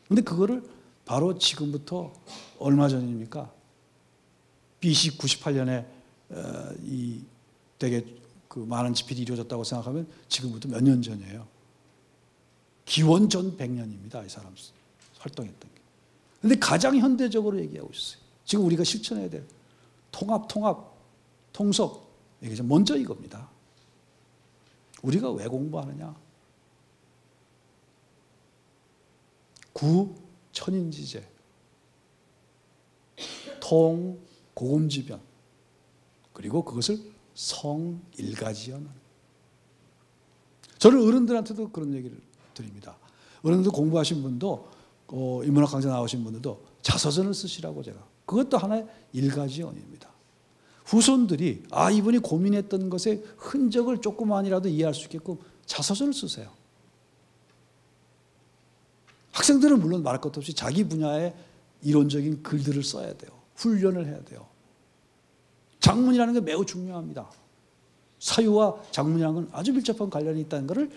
Speaker 1: 근데 그거를 바로 지금부터 얼마 전입니까? BC 98년에 어, 이 되게 그 많은 집필이 이루어졌다고 생각하면 지금부터 몇 년 전이에요. 기원 전 100년입니다. 이 사람 활동했던 게. 근데 가장 현대적으로 얘기하고 있어요. 지금 우리가 실천해야 될 통합, 통합. 통속, 이게 먼저 이겁니다. 우리가 왜 공부하느냐? 구, 천인지제. 통, 고금지변. 그리고 그것을 성, 일가지연. 저는 어른들한테도 그런 얘기를 드립니다. 어른들 공부하신 분도, 어, 인문학 강좌 나오신 분들도 자서전을 쓰시라고 제가. 그것도 하나의 일가지연입니다. 후손들이 아 이분이 고민했던 것의 흔적을 조금만이라도 이해할 수 있게끔 자서전을 쓰세요. 학생들은 물론 말할 것도 없이 자기 분야의 이론적인 글들을 써야 돼요. 훈련을 해야 돼요. 장문이라는 게 매우 중요합니다. 사유와 장문이라는 건 아주 밀접한 관련이 있다는 것을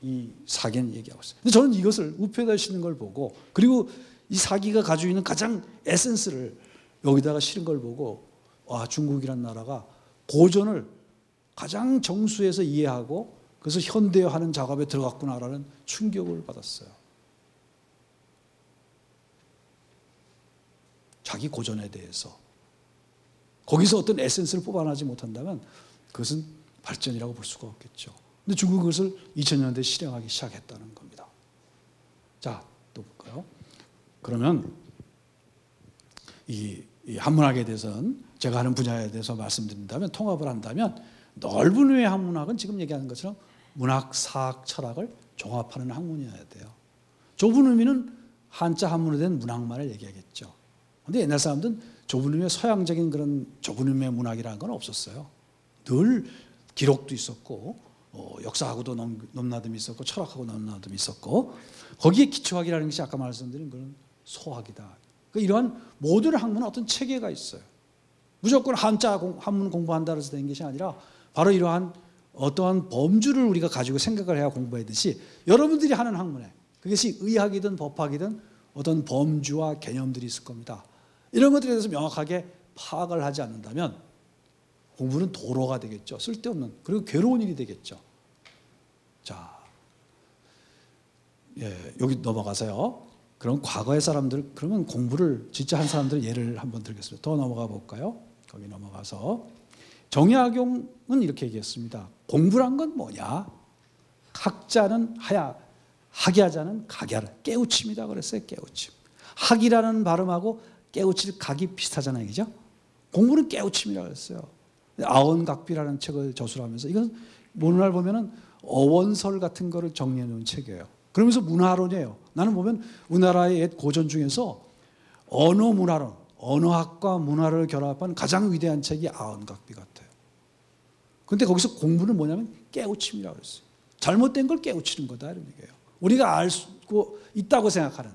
Speaker 1: 이 사기는 얘기하고 있어요. 근데 저는 이것을 우표되시는 걸 보고 그리고 이 사기가 가지고 있는 가장 에센스를 여기다가 실은 걸 보고 와, 중국이란 나라가 고전을 가장 정수해서 이해하고 그래서 현대화하는 작업에 들어갔구나라는 충격을 받았어요. 자기 고전에 대해서 거기서 어떤 에센스를 뽑아내지 못한다면 그것은 발전이라고 볼 수가 없겠죠. 근데 중국 그것을 2000년대 실행하기 시작했다는 겁니다. 자, 또 볼까요? 그러면 이, 이 한문학에 대해서는 제가 하는 분야에 대해서 말씀드린다면 통합을 한다면 넓은 의의 미 학문학은 지금 얘기하는 것처럼 문학, 사학, 철학을 종합하는 학문이어야 돼요. 좁은 의미는 한자 한문으로 된 문학만을 얘기하겠죠. 근데 옛날 사람들은 좁은 의미의 서양적인 그런 좁은 의미의 문학이라는 건 없었어요. 늘 기록도 있었고 어, 역사하고도 넘, 넘나듦이 있었고 철학하고 넘나듦이 있었고 거기에 기초학이라는 것이 아까 말씀드린 그런 소학이다. 그러니까 이러한 모든 학문은 어떤 체계가 있어요. 무조건 한자 공, 한문 공부한다 해서 되는 것이 아니라 바로 이러한 어떠한 범주를 우리가 가지고 생각을 해야 공부하듯이 여러분들이 하는 학문에 그것이 의학이든 법학이든 어떤 범주와 개념들이 있을 겁니다. 이런 것들에 대해서 명확하게 파악을 하지 않는다면 공부는 도로가 되겠죠. 쓸데없는 그리고 괴로운 일이 되겠죠. 자, 예, 여기 넘어가서요. 그럼 과거의 사람들 그러면 공부를 진짜 한 사람들 예를 한번 들겠습니다. 더 넘어가 볼까요? 거기 넘어가서 정약용은 이렇게 얘기했습니다. 공부란 건 뭐냐? 학자는 하야, 학야자는 각야를 깨우침이다 그랬어요. 깨우침. 학이라는 발음하고 깨우칠 각이 비슷하잖아요. 그죠? 공부는 깨우침이라 그랬어요. 아원각비라는 책을 저술하면서 이건 오늘날 보면은 어원설 같은 거를 정리해 놓은 책이에요. 그러면서 문화론이에요. 나는 보면 우리나라의 옛 고전 중에서 언어 문화론 언어학과 문화를 결합한 가장 위대한 책이 아흔각비 같아요. 근데 거기서 공부는 뭐냐면 깨우침이라고 그어요 잘못된 걸 깨우치는 거다 이런 얘기예요. 우리가 알고 있다고 생각하는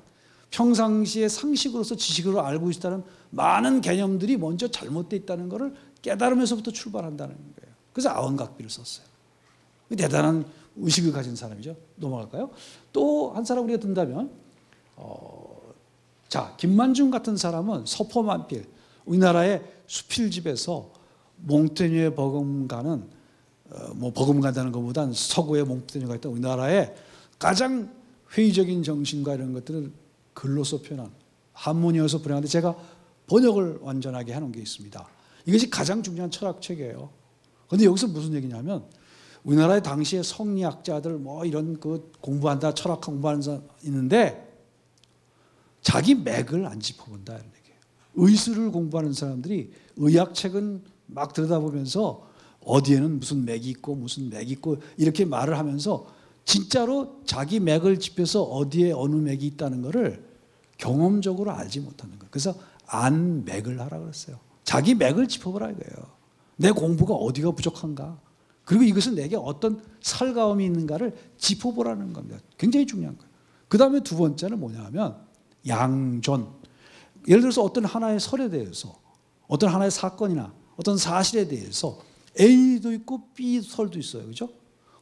Speaker 1: 평상시에 상식으로서 지식으로 알고 있다는 많은 개념들이 먼저 잘못돼 있다는 것을 깨달음에서부터 출발한다는 거예요. 그래서 아원각비를 썼어요. 대단한 의식을 가진 사람이죠. 넘어갈까요? 또 한 사람 우리가 든다면 어, 자, 김만중 같은 사람은 서포만필, 우리나라의 수필집에서 몽테뉴의 버금가는 어, 뭐 버금간다는 것보단 서구의 몽테뉴가 있던 우리나라의 가장 회의적인 정신과 이런 것들을 글로서 표현한 한문이어서 불행한데 제가 번역을 완전하게 하는 게 있습니다. 이것이 가장 중요한 철학책이에요. 근데 여기서 무슨 얘기냐면 우리나라의 당시에 성리학자들 뭐 이런 그 공부한다 철학 공부하는 사람 있는데 자기 맥을 안 짚어본다. 이런 얘기예요. 의술을 공부하는 사람들이 의학책은 막 들여다보면서 어디에는 무슨 맥이 있고 무슨 맥이 있고 이렇게 말을 하면서 진짜로 자기 맥을 짚어서 어디에 어느 맥이 있다는 것을 경험적으로 알지 못하는 거예요. 그래서 안 맥을 하라 그랬어요. 자기 맥을 짚어보라 이거예요. 내 공부가 어디가 부족한가? 그리고 이것은 내게 어떤 살가움이 있는가를 짚어보라는 겁니다. 굉장히 중요한 거예요. 그 다음에 두 번째는 뭐냐 하면 양존. 예를 들어서 어떤 하나의 설에 대해서 어떤 하나의 사건이나 어떤 사실에 대해서 A도 있고 B 설도 있어요. 그죠?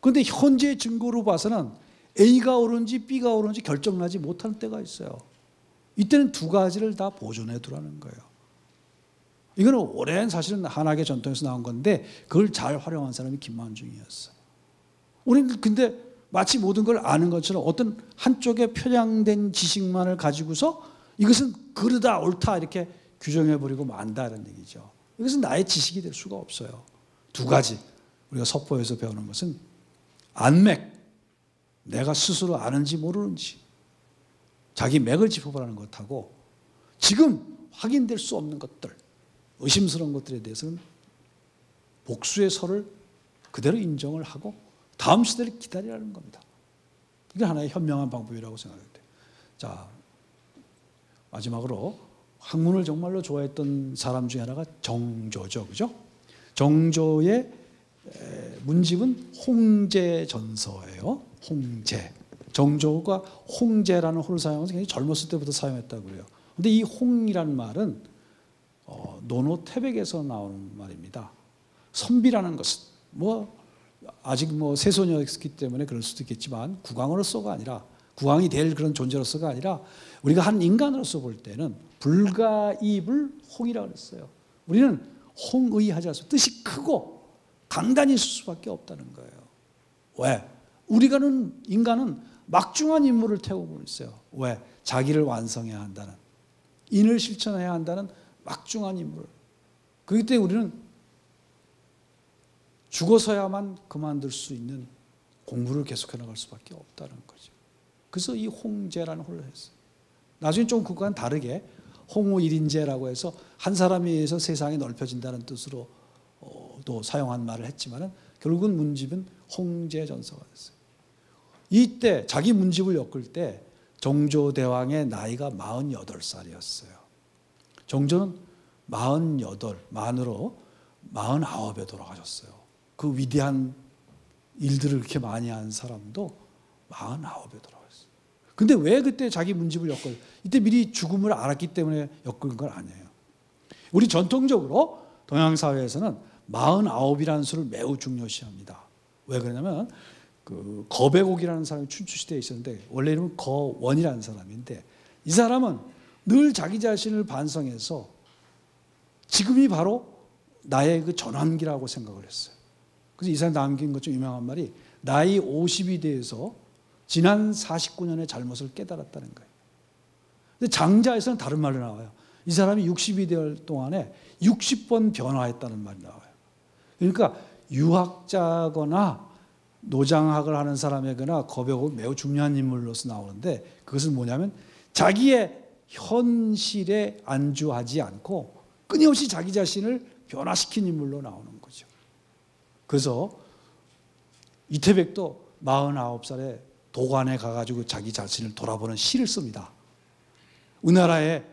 Speaker 1: 그런데 현재 증거로 봐서는 A가 옳은지 B가 옳은지 결정나지 못하 때가 있어요. 이때는 두 가지를 다 보존해 두라는 거예요. 이거는 오랜 사실은 한학의 전통에서 나온 건데 그걸 잘 활용한 사람이 김만중이었어요. 우리는 근데 마치 모든 걸 아는 것처럼 어떤 한쪽에 편향된 지식만을 가지고서 이것은 그르다 옳다 이렇게 규정해버리고 만다는 얘기죠. 이것은 나의 지식이 될 수가 없어요. 두 가지 우리가 서포에서 배우는 것은 안맥, 내가 스스로 아는지 모르는지 자기 맥을 짚어보라는 것하고 지금 확인될 수 없는 것들, 의심스러운 것들에 대해서는 복수의 설을 그대로 인정을 하고 다음 시대를 기다리라는 겁니다. 이게 하나의 현명한 방법이라고 생각합니 자, 마지막으로 학문을 정말로 좋아했던 사람 중에 하나가 정조죠. 그죠? 정조의 문집은 홍제전서예요. 홍제. 정조가 홍제라는 호를 사용해서 굉장히 젊었을 때부터 사용했다고 그래요. 근데 이 홍이란 말은 어, 노노태백에서 나오는 말입니다. 선비라는 것은 뭐 아직 뭐 새소녀였기 때문에 그럴 수도 있겠지만 국왕으로서가 아니라 국왕이 될 그런 존재로서가 아니라 우리가 한 인간으로서 볼 때는 불가입을 홍이라고 그랬어요. 우리는 홍의하지 않습니다. 뜻이 크고 강단히 있을 수밖에 없다는 거예요. 왜? 우리가는 인간은 막중한 임무를 태우고 있어요. 왜? 자기를 완성해야 한다는 인을 실천해야 한다는 막중한 임무를. 그렇기 때문에 우리는 죽어서야만 그만둘 수 있는 공부를 계속해 나갈 수밖에 없다는 거죠. 그래서 이 홍제라는 홀로 했어요. 나중에 좀그거 다르게 홍우 일인제라고 해서 한 사람에 의해서 세상이 넓혀진다는 뜻으로 어, 또 사용한 말을 했지만 결국은 문집은 홍제 전서가 됐어요. 이때 자기 문집을 엮을 때 정조대왕의 나이가 48살이었어요. 정조는 48, 만으로 49에 돌아가셨어요. 그 위대한 일들을 그렇게 많이 한 사람도 49에 들어가 있어요. 근데 왜 그때 자기 문집을 엮을? 이때 미리 죽음을 알았기 때문에 엮은 건 아니에요. 우리 전통적으로 동양 사회에서는 49이라는 수를 매우 중요시합니다. 왜 그러냐면 그 거백옥이라는 사람이 춘추 시대에 있었는데 원래 이름은 거원이라는 사람인데 이 사람은 늘 자기 자신을 반성해서 지금이 바로 나의 그 전환기라고 생각을 했어요. 그래서 이사에 남긴 것 중 유명한 말이 나이 50이 돼서 지난 49년의 잘못을 깨달았다는 거예요. 근데 장자에서는 다른 말로 나와요. 이 사람이 60이 될 동안에 60번 변화했다는 말이 나와요. 그러니까 유학자거나 노장학을 하는 사람에거나 거벽은 매우 중요한 인물로서 나오는데 그것은 뭐냐면 자기의 현실에 안주하지 않고 끊임없이 자기 자신을 변화시킨 인물로 나오는 거예요. 그래서 이태백도 49살에 도관에 가가지고 자기 자신을 돌아보는 시를 씁니다. 우리나라의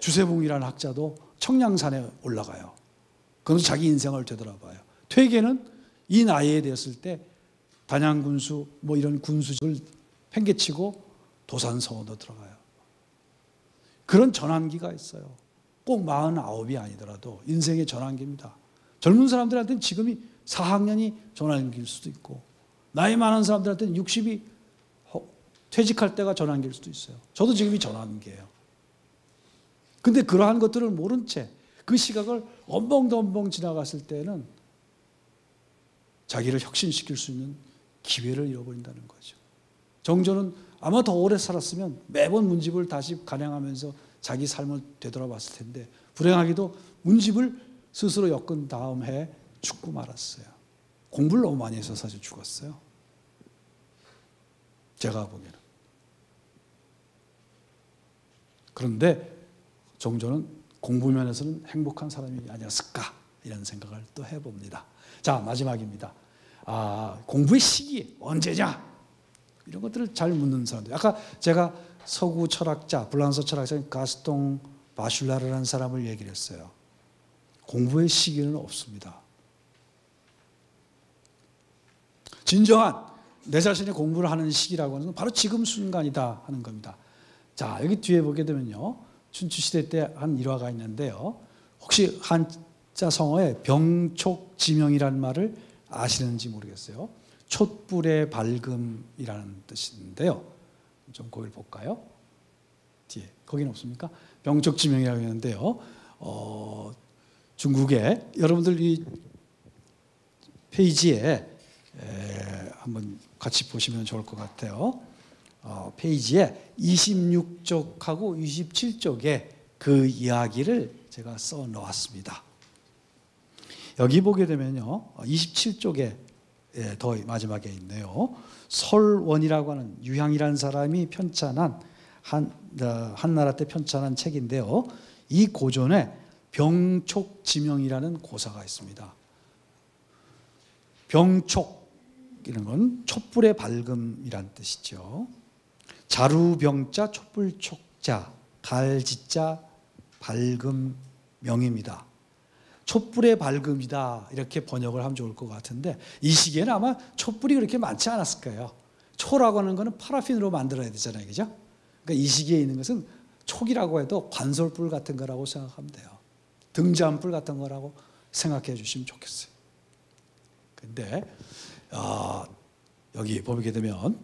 Speaker 1: 주세봉이라는 학자도 청량산에 올라가요. 그래 자기 인생을 되돌아봐요. 퇴계는 이 나이에 되었을 때 단양군수 뭐 이런 군수를 팽개치고 도산서원도 들어가요. 그런 전환기가 있어요. 꼭 49이 아니더라도 인생의 전환기입니다. 젊은 사람들한테는 지금이 4학년이 전환기일 수도 있고 나이 많은 사람들한테는 60이 퇴직할 때가 전환기일 수도 있어요. 저도 지금이 전환기예요. 근데 그러한 것들을 모른 채 그 시각을 엄벙덤벙 지나갔을 때는 자기를 혁신시킬 수 있는 기회를 잃어버린다는 거죠. 정조는 아마 더 오래 살았으면 매번 문집을 다시 가냥하면서 자기 삶을 되돌아봤을 텐데 불행하게도 문집을 스스로 엮은 다음 해 죽고 말았어요. 공부를 너무 많이 해서 사실 죽었어요. 제가 보기에는. 그런데 정조는 공부면에서는 행복한 사람이 아니었을까 이런 생각을 또 해봅니다. 자 마지막입니다. 아 공부의 시기 언제냐 이런 것들을 잘 묻는 사람들. 아까 제가 서구 철학자, 불란서 철학자인 가스통 바슐라르라는 사람을 얘기를 했어요. 공부의 시기는 없습니다. 진정한 내 자신의 공부를 하는 시기라고 하는 건 바로 지금 순간이다 하는 겁니다. 자, 여기 뒤에 보게 되면요. 춘추시대 때 한 일화가 있는데요. 혹시 한자 성어에 병촉지명이라는 말을 아시는지 모르겠어요. 촛불의 밝음이라는 뜻인데요. 좀거기 볼까요? 뒤에. 거기는 없습니까? 병촉지명이라고 했는데요. 어, 중국에 여러분들 이 페이지에 한번 같이 보시면 좋을 것 같아요. 어, 페이지에 26쪽하고 27쪽에 그 이야기를 제가 써 놓았습니다. 여기 보게 되면요. 27쪽에 어, 예, 더 마지막에 있네요. 설원이라고 하는 유향이라는 사람이 편찬한 한, 어, 한나라 때 편찬한 책인데요. 이 고전에 병촉지명이라는 고사가 있습니다. 병촉 이런 건 촛불의 밝음이란 뜻이죠. 자루병자 촛불촉자 갈지자 밝음명입니다. 촛불의 밝음이다 이렇게 번역을 하면 좋을 것 같은데 이 시기에는 아마 촛불이 그렇게 많지 않았을 거예요. 초라고 하는 거는 파라핀으로 만들어야 되잖아요. 그죠? 그러니까 이 시기에 있는 것은 촉이라고 해도 관솔불 같은 거라고 생각하면 돼요. 등잔불 같은 거라고 생각해 주시면 좋겠어요. 근데 어, 여기 보게 되면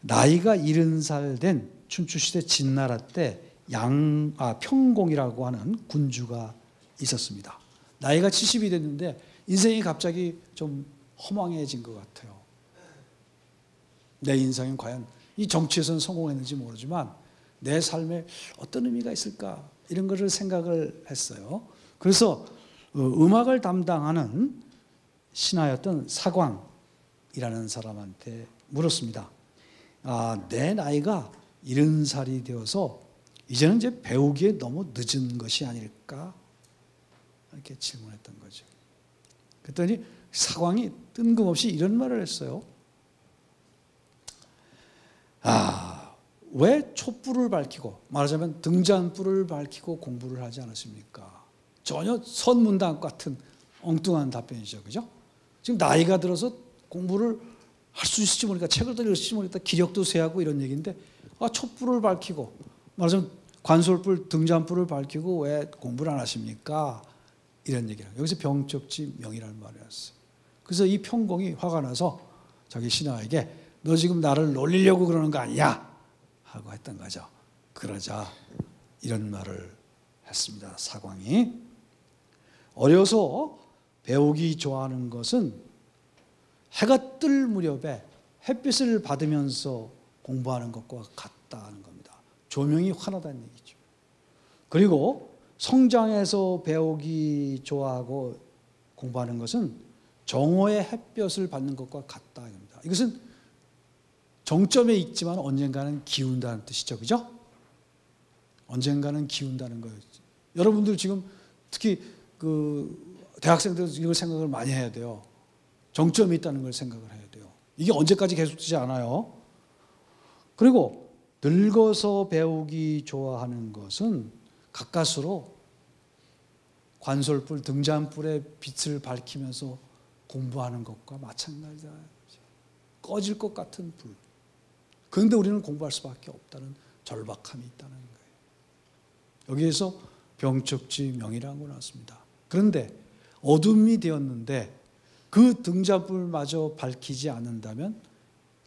Speaker 1: 나이가 70살 된 춘추시대 진나라 때 양, 아, 평공이라고 하는 군주가 있었습니다. 나이가 70이 됐는데 인생이 갑자기 좀 허망해진 것 같아요. 내 인생은 과연 이 정치에서는 성공했는지 모르지만 내 삶에 어떤 의미가 있을까 이런 것을 생각을 했어요. 그래서 어, 음악을 담당하는 신하였던 사광이라는 사람한테 물었습니다. 아, 내 나이가 70살이 되어서 이제는 이제 배우기에 너무 늦은 것이 아닐까? 이렇게 질문했던 거죠. 그랬더니 사광이 뜬금없이 이런 말을 했어요. 아, 왜 촛불을 밝히고, 말하자면 등잔불을 밝히고 공부를 하지 않았습니까? 전혀 선문답 같은 엉뚱한 답변이죠. 그죠? 지금 나이가 들어서 공부를 할 수 있을지 모르니까 책을 더 읽을지 모르겠다. 기력도 세하고 이런 얘기인데 아, 촛불을 밝히고 말하자면 관솔불 등잔불을 밝히고 왜 공부를 안 하십니까? 이런 얘기를 여기서 병적지 명이라는 말을 했어요. 그래서 이 평공이 화가 나서 자기 신하에게 너 지금 나를 놀리려고 그러는 거 아니야? 하고 했던 거죠. 그러자 이런 말을 했습니다. 사광이 어려서 배우기 좋아하는 것은 해가 뜰 무렵에 햇빛을 받으면서 공부하는 것과 같다는 겁니다. 조명이 환하다는 얘기죠. 그리고 성장해서 배우기 좋아하고 공부하는 것은 정오의 햇볕을 받는 것과 같다 입니다. 이것은 정점에 있지만 언젠가는 기운다는 뜻이죠. 그죠? 언젠가는 기운다는 거예요. 여러분들 지금 특히 그 대학생들은 이걸 생각을 많이 해야 돼요. 정점이 있다는 걸 생각을 해야 돼요. 이게 언제까지 계속되지 않아요. 그리고 늙어서 배우기 좋아하는 것은 가까스로 관솔불, 등잔불의 빛을 밝히면서 공부하는 것과 마찬가지다. 꺼질 것 같은 불. 그런데 우리는 공부할 수밖에 없다는 절박함이 있다는 거예요. 여기에서 병척지 명이라고 나왔습니다. 그런데 어둠이 되었는데 그 등잔불마저 밝히지 않는다면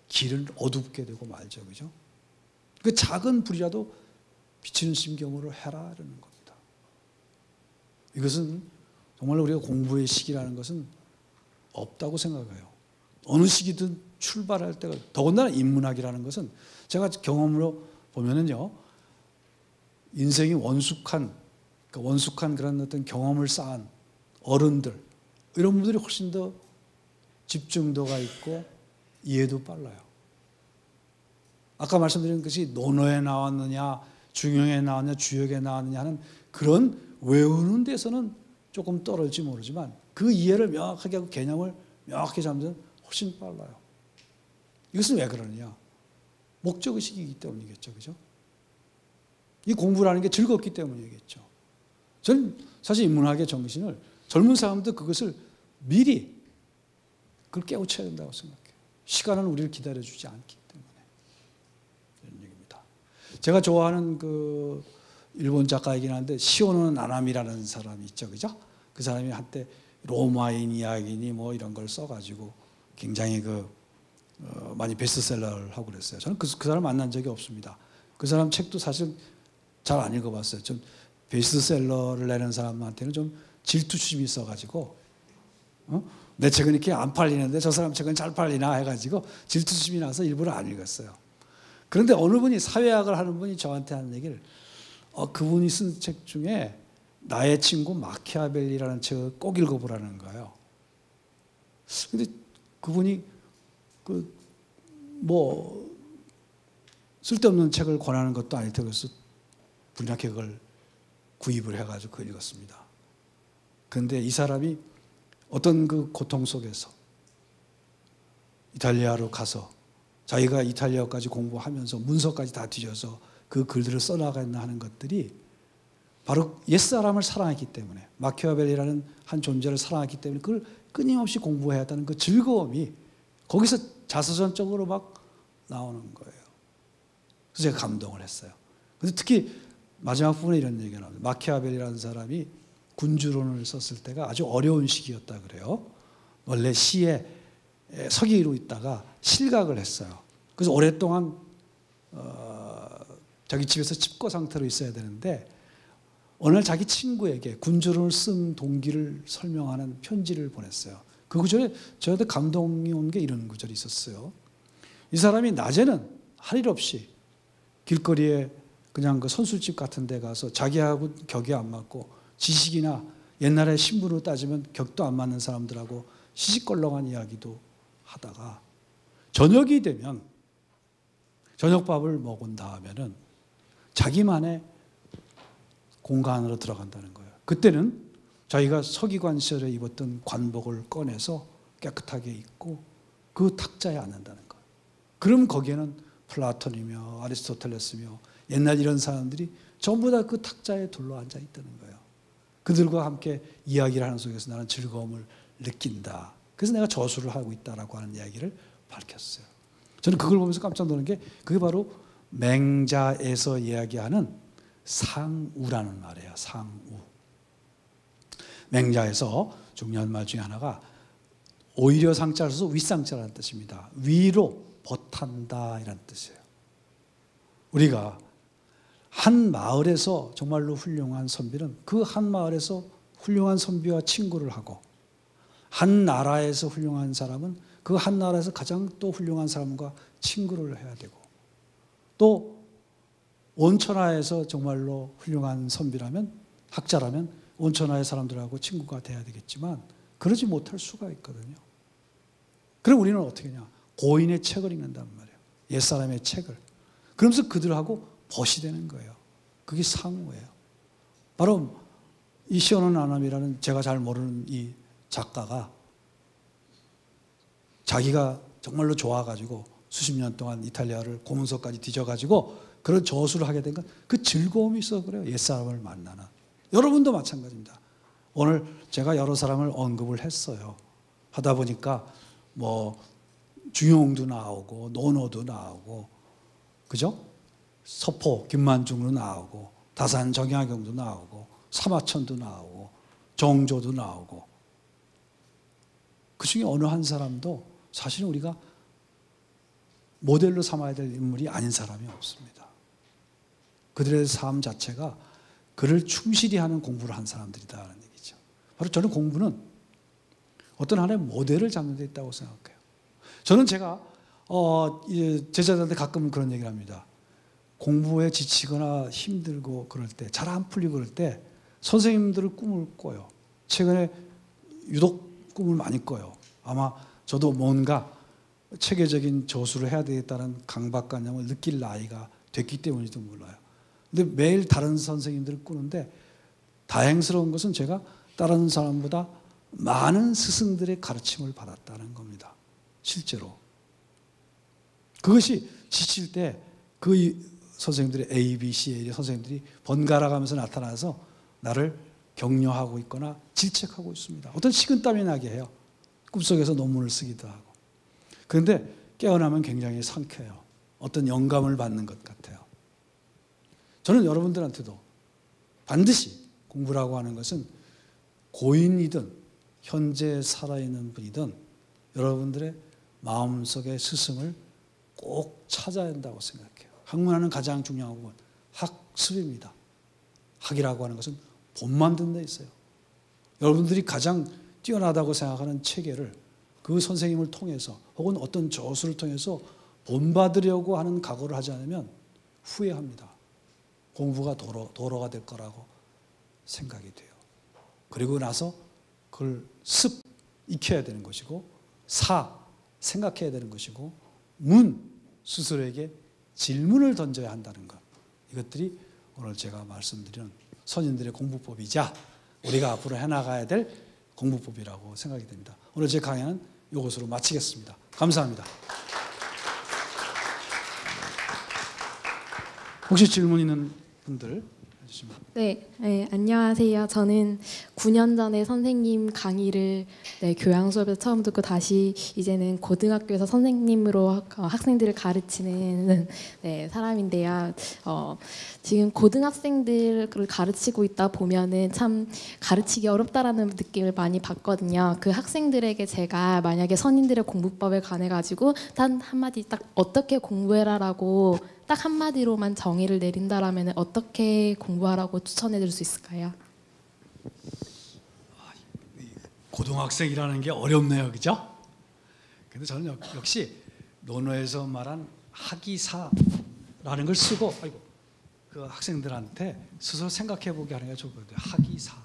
Speaker 1: 길은 어둡게 되고 말죠. 그죠? 그 작은 불이라도 비치는 심경으로 해라. 라는 겁니다. 이것은 정말 우리가 공부의 시기라는 것은 없다고 생각해요. 어느 시기든 출발할 때가, 더군다나 인문학이라는 것은 제가 경험으로 보면은요, 인생이 원숙한 그 원숙한 그런 어떤 경험을 쌓은 어른들 이런 분들이 훨씬 더 집중도가 있고 이해도 빨라요. 아까 말씀드린 것이 논어에 나왔느냐, 중형에 나왔냐, 주역에 나왔느냐 하는 그런 외우는 데서는 조금 떨어질지 모르지만 그 이해를 명확하게 하고 개념을 명확히 잡으면 훨씬 빨라요. 이것은 왜 그러느냐? 목적의식이기 때문이겠죠. 그죠? 이 공부라는 게 즐겁기 때문이겠죠. 저는 사실 인문학의 정신을 젊은 사람도 그것을 미리 그걸 깨우쳐야 된다고 생각해요. 시간은 우리를 기다려주지 않기 때문에. 이런 얘기입니다. 제가 좋아하는 그 일본 작가이긴 한데 시오노 나나미라는 사람이 있죠. 그죠? 그 사람이 한때 로마인 이야기니 뭐 이런 걸 써가지고 굉장히 그어 많이 베스트셀러를 하고 그랬어요. 저는 그, 그 사람 만난 적이 없습니다. 그 사람 책도 사실 잘 안 읽어봤어요. 좀 베스트셀러를 내는 사람한테는 좀 질투심이 있어가지고 어? 내 책은 이렇게 안 팔리는데 저 사람 책은 잘 팔리나 해가지고 질투심이 나서 일부러 안 읽었어요. 그런데 어느 분이 사회학을 하는 분이 저한테 하는 얘기를 어, 그분이 쓴 책 중에 나의 친구 마키아벨리라는 책을 꼭 읽어보라는 거예요. 근데 그분이 그 뭐 쓸데없는 책을 권하는 것도 아닐 테고 그래서 분략 그걸 구입을 해가지고 그걸 읽었습니다. 근데 이 사람이 어떤 그 고통 속에서 이탈리아로 가서 자기가 이탈리아까지 공부하면서 문서까지 다 뒤져서 그 글들을 써나가나 하는 것들이 바로 옛사람을 사랑했기 때문에 마키아벨리라는 한 존재를 사랑했기 때문에 그걸 끊임없이 공부해야 한다는 그 즐거움이 거기서 자서전적으로 막 나오는 거예요.
Speaker 2: 그래서 제가 감동을
Speaker 1: 했어요. 근데 특히 마지막 부분에 이런 얘기가 나옵니다. 마키아벨이라는 사람이 군주론을 썼을 때가 아주 어려운 시기였다 그래요. 원래 시에 서기로 있다가 실각을 했어요. 그래서 오랫동안 어, 자기 집에서 집거 상태로 있어야 되는데 어느 날 자기 친구에게 군주론을 쓴 동기를 설명하는 편지를 보냈어요. 그 구절에 저한테 감동이 온 게 이런 구절이 있었어요. 이 사람이 낮에는 할 일 없이 길거리에 그냥 그 선술집 같은 데 가서 자기하고 격이 안 맞고 지식이나 옛날에 신분으로 따지면 격도 안 맞는 사람들하고 시시껄렁한 이야기도 하다가 저녁이 되면 저녁밥을 먹은 다음에는 자기만의 공간으로 들어간다는 거예요. 그때는 자기가 서기관 시절에 입었던 관복을 꺼내서 깨끗하게 입고 그 탁자에 앉는다는 거예요. 그럼 거기에는 플라톤이며 아리스토텔레스며 옛날 이런 사람들이 전부 다 그 탁자에 둘러 앉아 있다는 거예요. 그들과 함께 이야기를 하는 속에서 나는 즐거움을 느낀다. 그래서 내가 저술을 하고 있다라고 하는 이야기를 밝혔어요. 저는 그걸 보면서 깜짝 놀란 게 그게 바로 맹자에서 이야기하는 상우라는 말이에요. 상우. 맹자에서 중요한 말 중에 하나가 오히려 상자로서 윗상자라는 뜻입니다. 위로 버탄다 이란 뜻이에요. 우리가 한 마을에서 정말로 훌륭한 선비는 그 한 마을에서 훌륭한 선비와 친구를 하고 한 나라에서 훌륭한 사람은 그 한 나라에서 가장 또 훌륭한 사람과 친구를 해야 되고 또 온천하에서 정말로 훌륭한 선비라면 학자라면 온천하의 사람들하고 친구가 돼야 되겠지만 그러지 못할 수가 있거든요. 그럼 우리는 어떻게 냐 고인의 책을 읽는단 말이에요. 옛사람의 책을. 그러면서 그들하고 벗이 되는 거예요. 그게 상호예요 바로 이 시오는 아남이라는 제가 잘 모르는 이 작가가 자기가 정말로 좋아가지고 수십 년 동안 이탈리아를 고문서까지 뒤져가지고 그런 저술을 하게 된 건 그 즐거움이 있어 그래요. 옛사람을 만나는. 여러분도 마찬가지입니다. 오늘 제가 여러 사람을 언급을 했어요. 하다 보니까 뭐 중용도 나오고 노노도 나오고 그죠? 서포 김만중으로 나오고 다산 정약용도 나오고 사마천도 나오고 정조도 나오고 그 중에 어느 한 사람도 사실 우리가 모델로 삼아야 될 인물이 아닌 사람이 없습니다. 그들의 삶 자체가 그를 충실히 하는 공부를 한 사람들이다라는 얘기죠. 바로 저는 공부는 어떤 하나의 모델을 잡는 데 있다고 생각해요. 저는 제가 어, 제자들한테 가끔 그런 얘기를 합니다. 공부에 지치거나 힘들고 그럴 때, 잘 안 풀리고 그럴 때 선생님들을 꿈을 꿔요. 최근에 유독 꿈을 많이 꿔요. 아마 저도 뭔가 체계적인 저술을 해야 되겠다는 강박관념을 느낄 나이가 됐기 때문인지도 몰라요. 근데 매일 다른 선생님들을 꾸는데 다행스러운 것은 제가 다른 사람보다 많은 스승들의 가르침을 받았다는 겁니다. 실제로. 그것이 지칠 때그 선생님들이 A, B, C, A 선생님들이 번갈아 가면서 나타나서 나를 격려하고 있거나 질책하고 있습니다. 어떤 식은땀이 나게 해요. 꿈속에서 논문을 쓰기도 하고. 그런데 깨어나면 굉장히 상쾌해요. 어떤 영감을 받는 것 같아요. 저는 여러분들한테도 반드시 공부라고 하는 것은 고인이든 현재 살아있는 분이든 여러분들의 마음속의 스승을 꼭 찾아야 한다고 생각해요. 학문하는 가장 중요한 부분 학습입니다. 학이라고 하는 것은 본 만든 데 있어요. 여러분들이 가장 뛰어나다고 생각하는 체계를 그 선생님을 통해서 혹은 어떤 저수를 통해서 본받으려고 하는 각오를 하지 않으면 후회합니다. 공부가 도로, 도로가 될 거라고 생각이 돼요. 그리고 나서 그걸 습, 익혀야 되는 것이고, 사, 생각해야 되는 것이고, 문, 스스로에게 질문을 던져야 한다는 것. 이것들이 오늘 제가 말씀드리는 선인들의 공부법이자 우리가 앞으로 해나가야 될 공부법이라고 생각이 됩니다. 오늘 제 강의는 이것으로 마치겠습니다. 감사합니다. 혹시 질문 있는 분들? 네, 네, 안녕하세요. 저는 9년 전에 선생님 강의를 네, 교양 수업에서 처음 듣고 다시 이제는 고등학교에서 선생님으로 어, 학생들을 가르치는 *laughs* 네, 사람인데요. 어, 지금 고등학생들을 가르치고 있다 보면은 참 가르치기 어렵다라는 느낌을 많이 받거든요. 그 학생들에게 제가 만약에 선인들의 공부법에 관해 가지고 단 한마디 딱 어떻게 공부해라라고 딱 한마디로만 정의를 내린다라면 어떻게 공부하라고 추천해 드릴 수 있을까요? 아, 고등학생이라는 게 어렵네요. 그죠? 근데 저는 역시 논어에서 말한 학이사라는 걸 쓰고 아이고, 그 학생들한테 스스로 생각해 보게 하는 게 좋을 것요 학이사.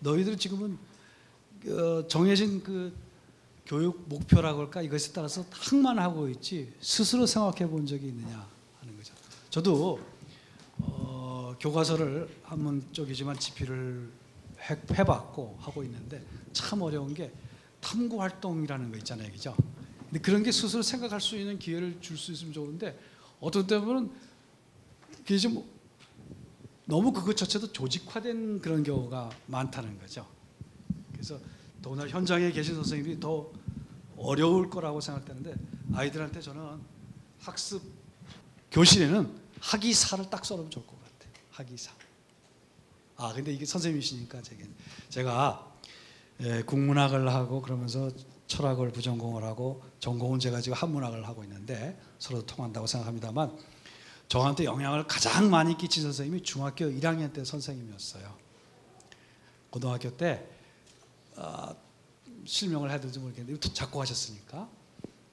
Speaker 1: 너희들 지금은 어, 정해진 그 교육 목표라고 할까 이것에 따라서 학만 하고 있지 스스로 생각해 본 적이 있느냐 하는 거죠. 저도 어, 교과서를 한문 쪽이지만 집필을 해, 봤고 하고 있는데 참 어려운 게 탐구 활동이라는 거 있잖아요, 그죠? 근데 그런 게 스스로 생각할 수 있는 기회를 줄 수 있으면 좋은데 어떤 때보 그게 좀 너무 그것 자체도 조직화된 그런 경우가 많다는 거죠. 그래서 더나 현장에 계신 선생님이 더 어려울 거라고 생각되는데 아이들한테 저는 학습 교실에는 학위사를 딱 써놓으면 좋을 것 같아요. 학위사. 아, 근데 이게 선생님이시니까 제게 제가 예, 국문학을 하고 그러면서 철학을 부전공을 하고 전공은 제가 지금 한문학을 하고 있는데 서로 통한다고 생각합니다만 저한테 영향을 가장 많이 끼친 선생님이 중학교 1학년 때 선생님이었어요. 고등학교 때 아, 실명을 해도 좀 모르겠는데 자꾸 하셨으니까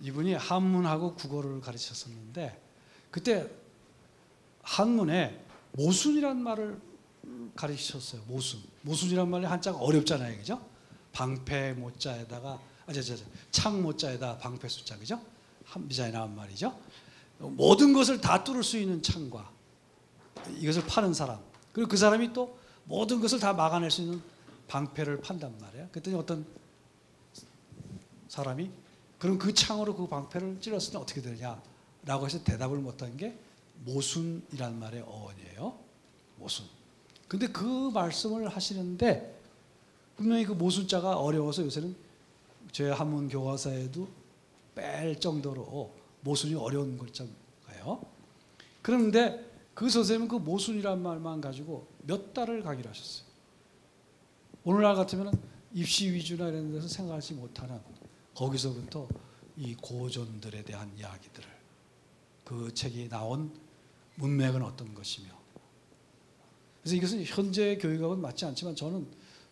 Speaker 1: 이분이 한문하고 국어를 가르쳤었는데 그때 한문에 모순이란 말을 가르치셨어요. 모순. 모순이란 말이 한자가 어렵잖아요. 그죠? 방패 모자에다가 아저저창 모자에다 방패 숫자 그죠? 한미자에 나온 말이죠. 모든 것을 다 뚫을 수 있는 창과 이것을 파는 사람 그리고 그 사람이 또 모든 것을 다 막아낼 수 있는 방패를 판단 말이에 그랬더니 어떤 사람이 그럼 그 창으로 그 방패를 찔렀을 때 어떻게 되느냐? 라고 해서 대답을 못한 게 모순이란 말의 어원이에요. 모순. 근데 그 말씀을 하시는데 분명히 그 모순자가 어려워서 요새는 제 한문 교과서에도 뺄 정도로 모순이 어려운 글자가요. 그런데 그 선생님은 그 모순이란 말만 가지고 몇 달을 강의를 하셨어요. 오늘날 같으면 입시 위주나 이런 데서 생각하지 못하는 거기서부터 이 고전들에 대한 이야기들을 그 책이 나온 문맥은 어떤 것이며 그래서 이것은 현재 교육하고는 맞지 않지만 저는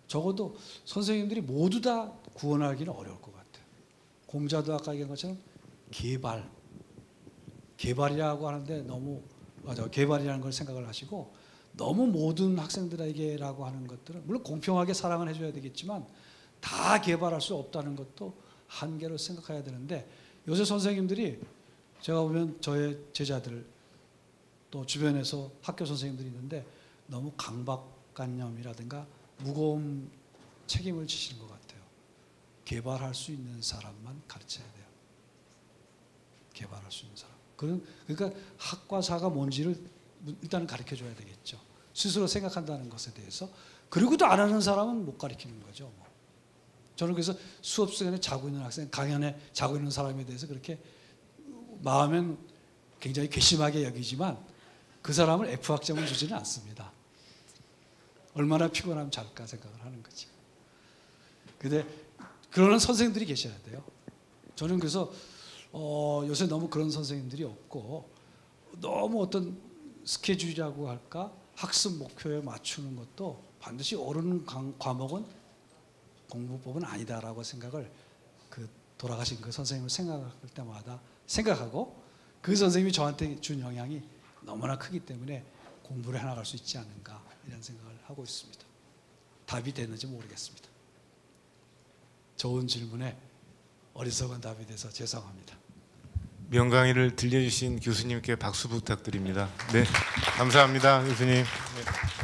Speaker 1: 적어도 선생님들이 모두 다 구원하기는 어려울 것 같아요. 공자도 아까 얘기한 것처럼 개발, 개발이라고 하는데 너무 맞아 개발이라는 걸 생각을 하시고 너무 모든 학생들에게라고 하는 것들은 물론 공평하게 사랑을 해줘야 되겠지만 다 개발할 수 없다는 것도 한계로 생각해야 되는데 요새 선생님들이 제가 보면 저의 제자들 또 주변에서 학교 선생님들이 있는데 너무 강박관념이라든가 무거운 책임을 지시는 것 같아요. 개발할 수 있는 사람만 가르쳐야 돼요. 개발할 수 있는 사람. 그런 그러니까 학과 사가 뭔지를 일단은 가르쳐 줘야 되겠죠. 스스로 생각한다는 것에 대해서 그리고도 안 하는 사람은 못 가르치는 거죠. 뭐. 저는 그래서 수업 시간에 자고 있는 학생, 강연에 자고 있는 사람에 대해서 그렇게 마음엔 굉장히 괘씸하게 여기지만 그 사람을 F학점을 주지는 않습니다. 얼마나 피곤하면 잘까 생각을 하는 거지. 근데 그러는 선생님들이 계셔야 돼요. 저는 그래서 어, 요새 너무 그런 선생님들이 없고 너무 어떤 스케줄이라고 할까 학습 목표에 맞추는 것도 반드시 오르 과목은 공부법은 아니다라고 생각을 그 돌아가신 그 선생님을 생각할 때마다 생각하고 그 선생님이 저한테 준 영향이 너무나 크기 때문에 공부를 해나갈 수 있지 않은가 이런 생각을 하고 있습니다. 답이 되는지 모르겠습니다. 좋은 질문에 어리석은 답이 돼서 죄송합니다. 명강의를 들려주신 교수님께 박수 부탁드립니다. 네, 감사합니다, 교수님. 네.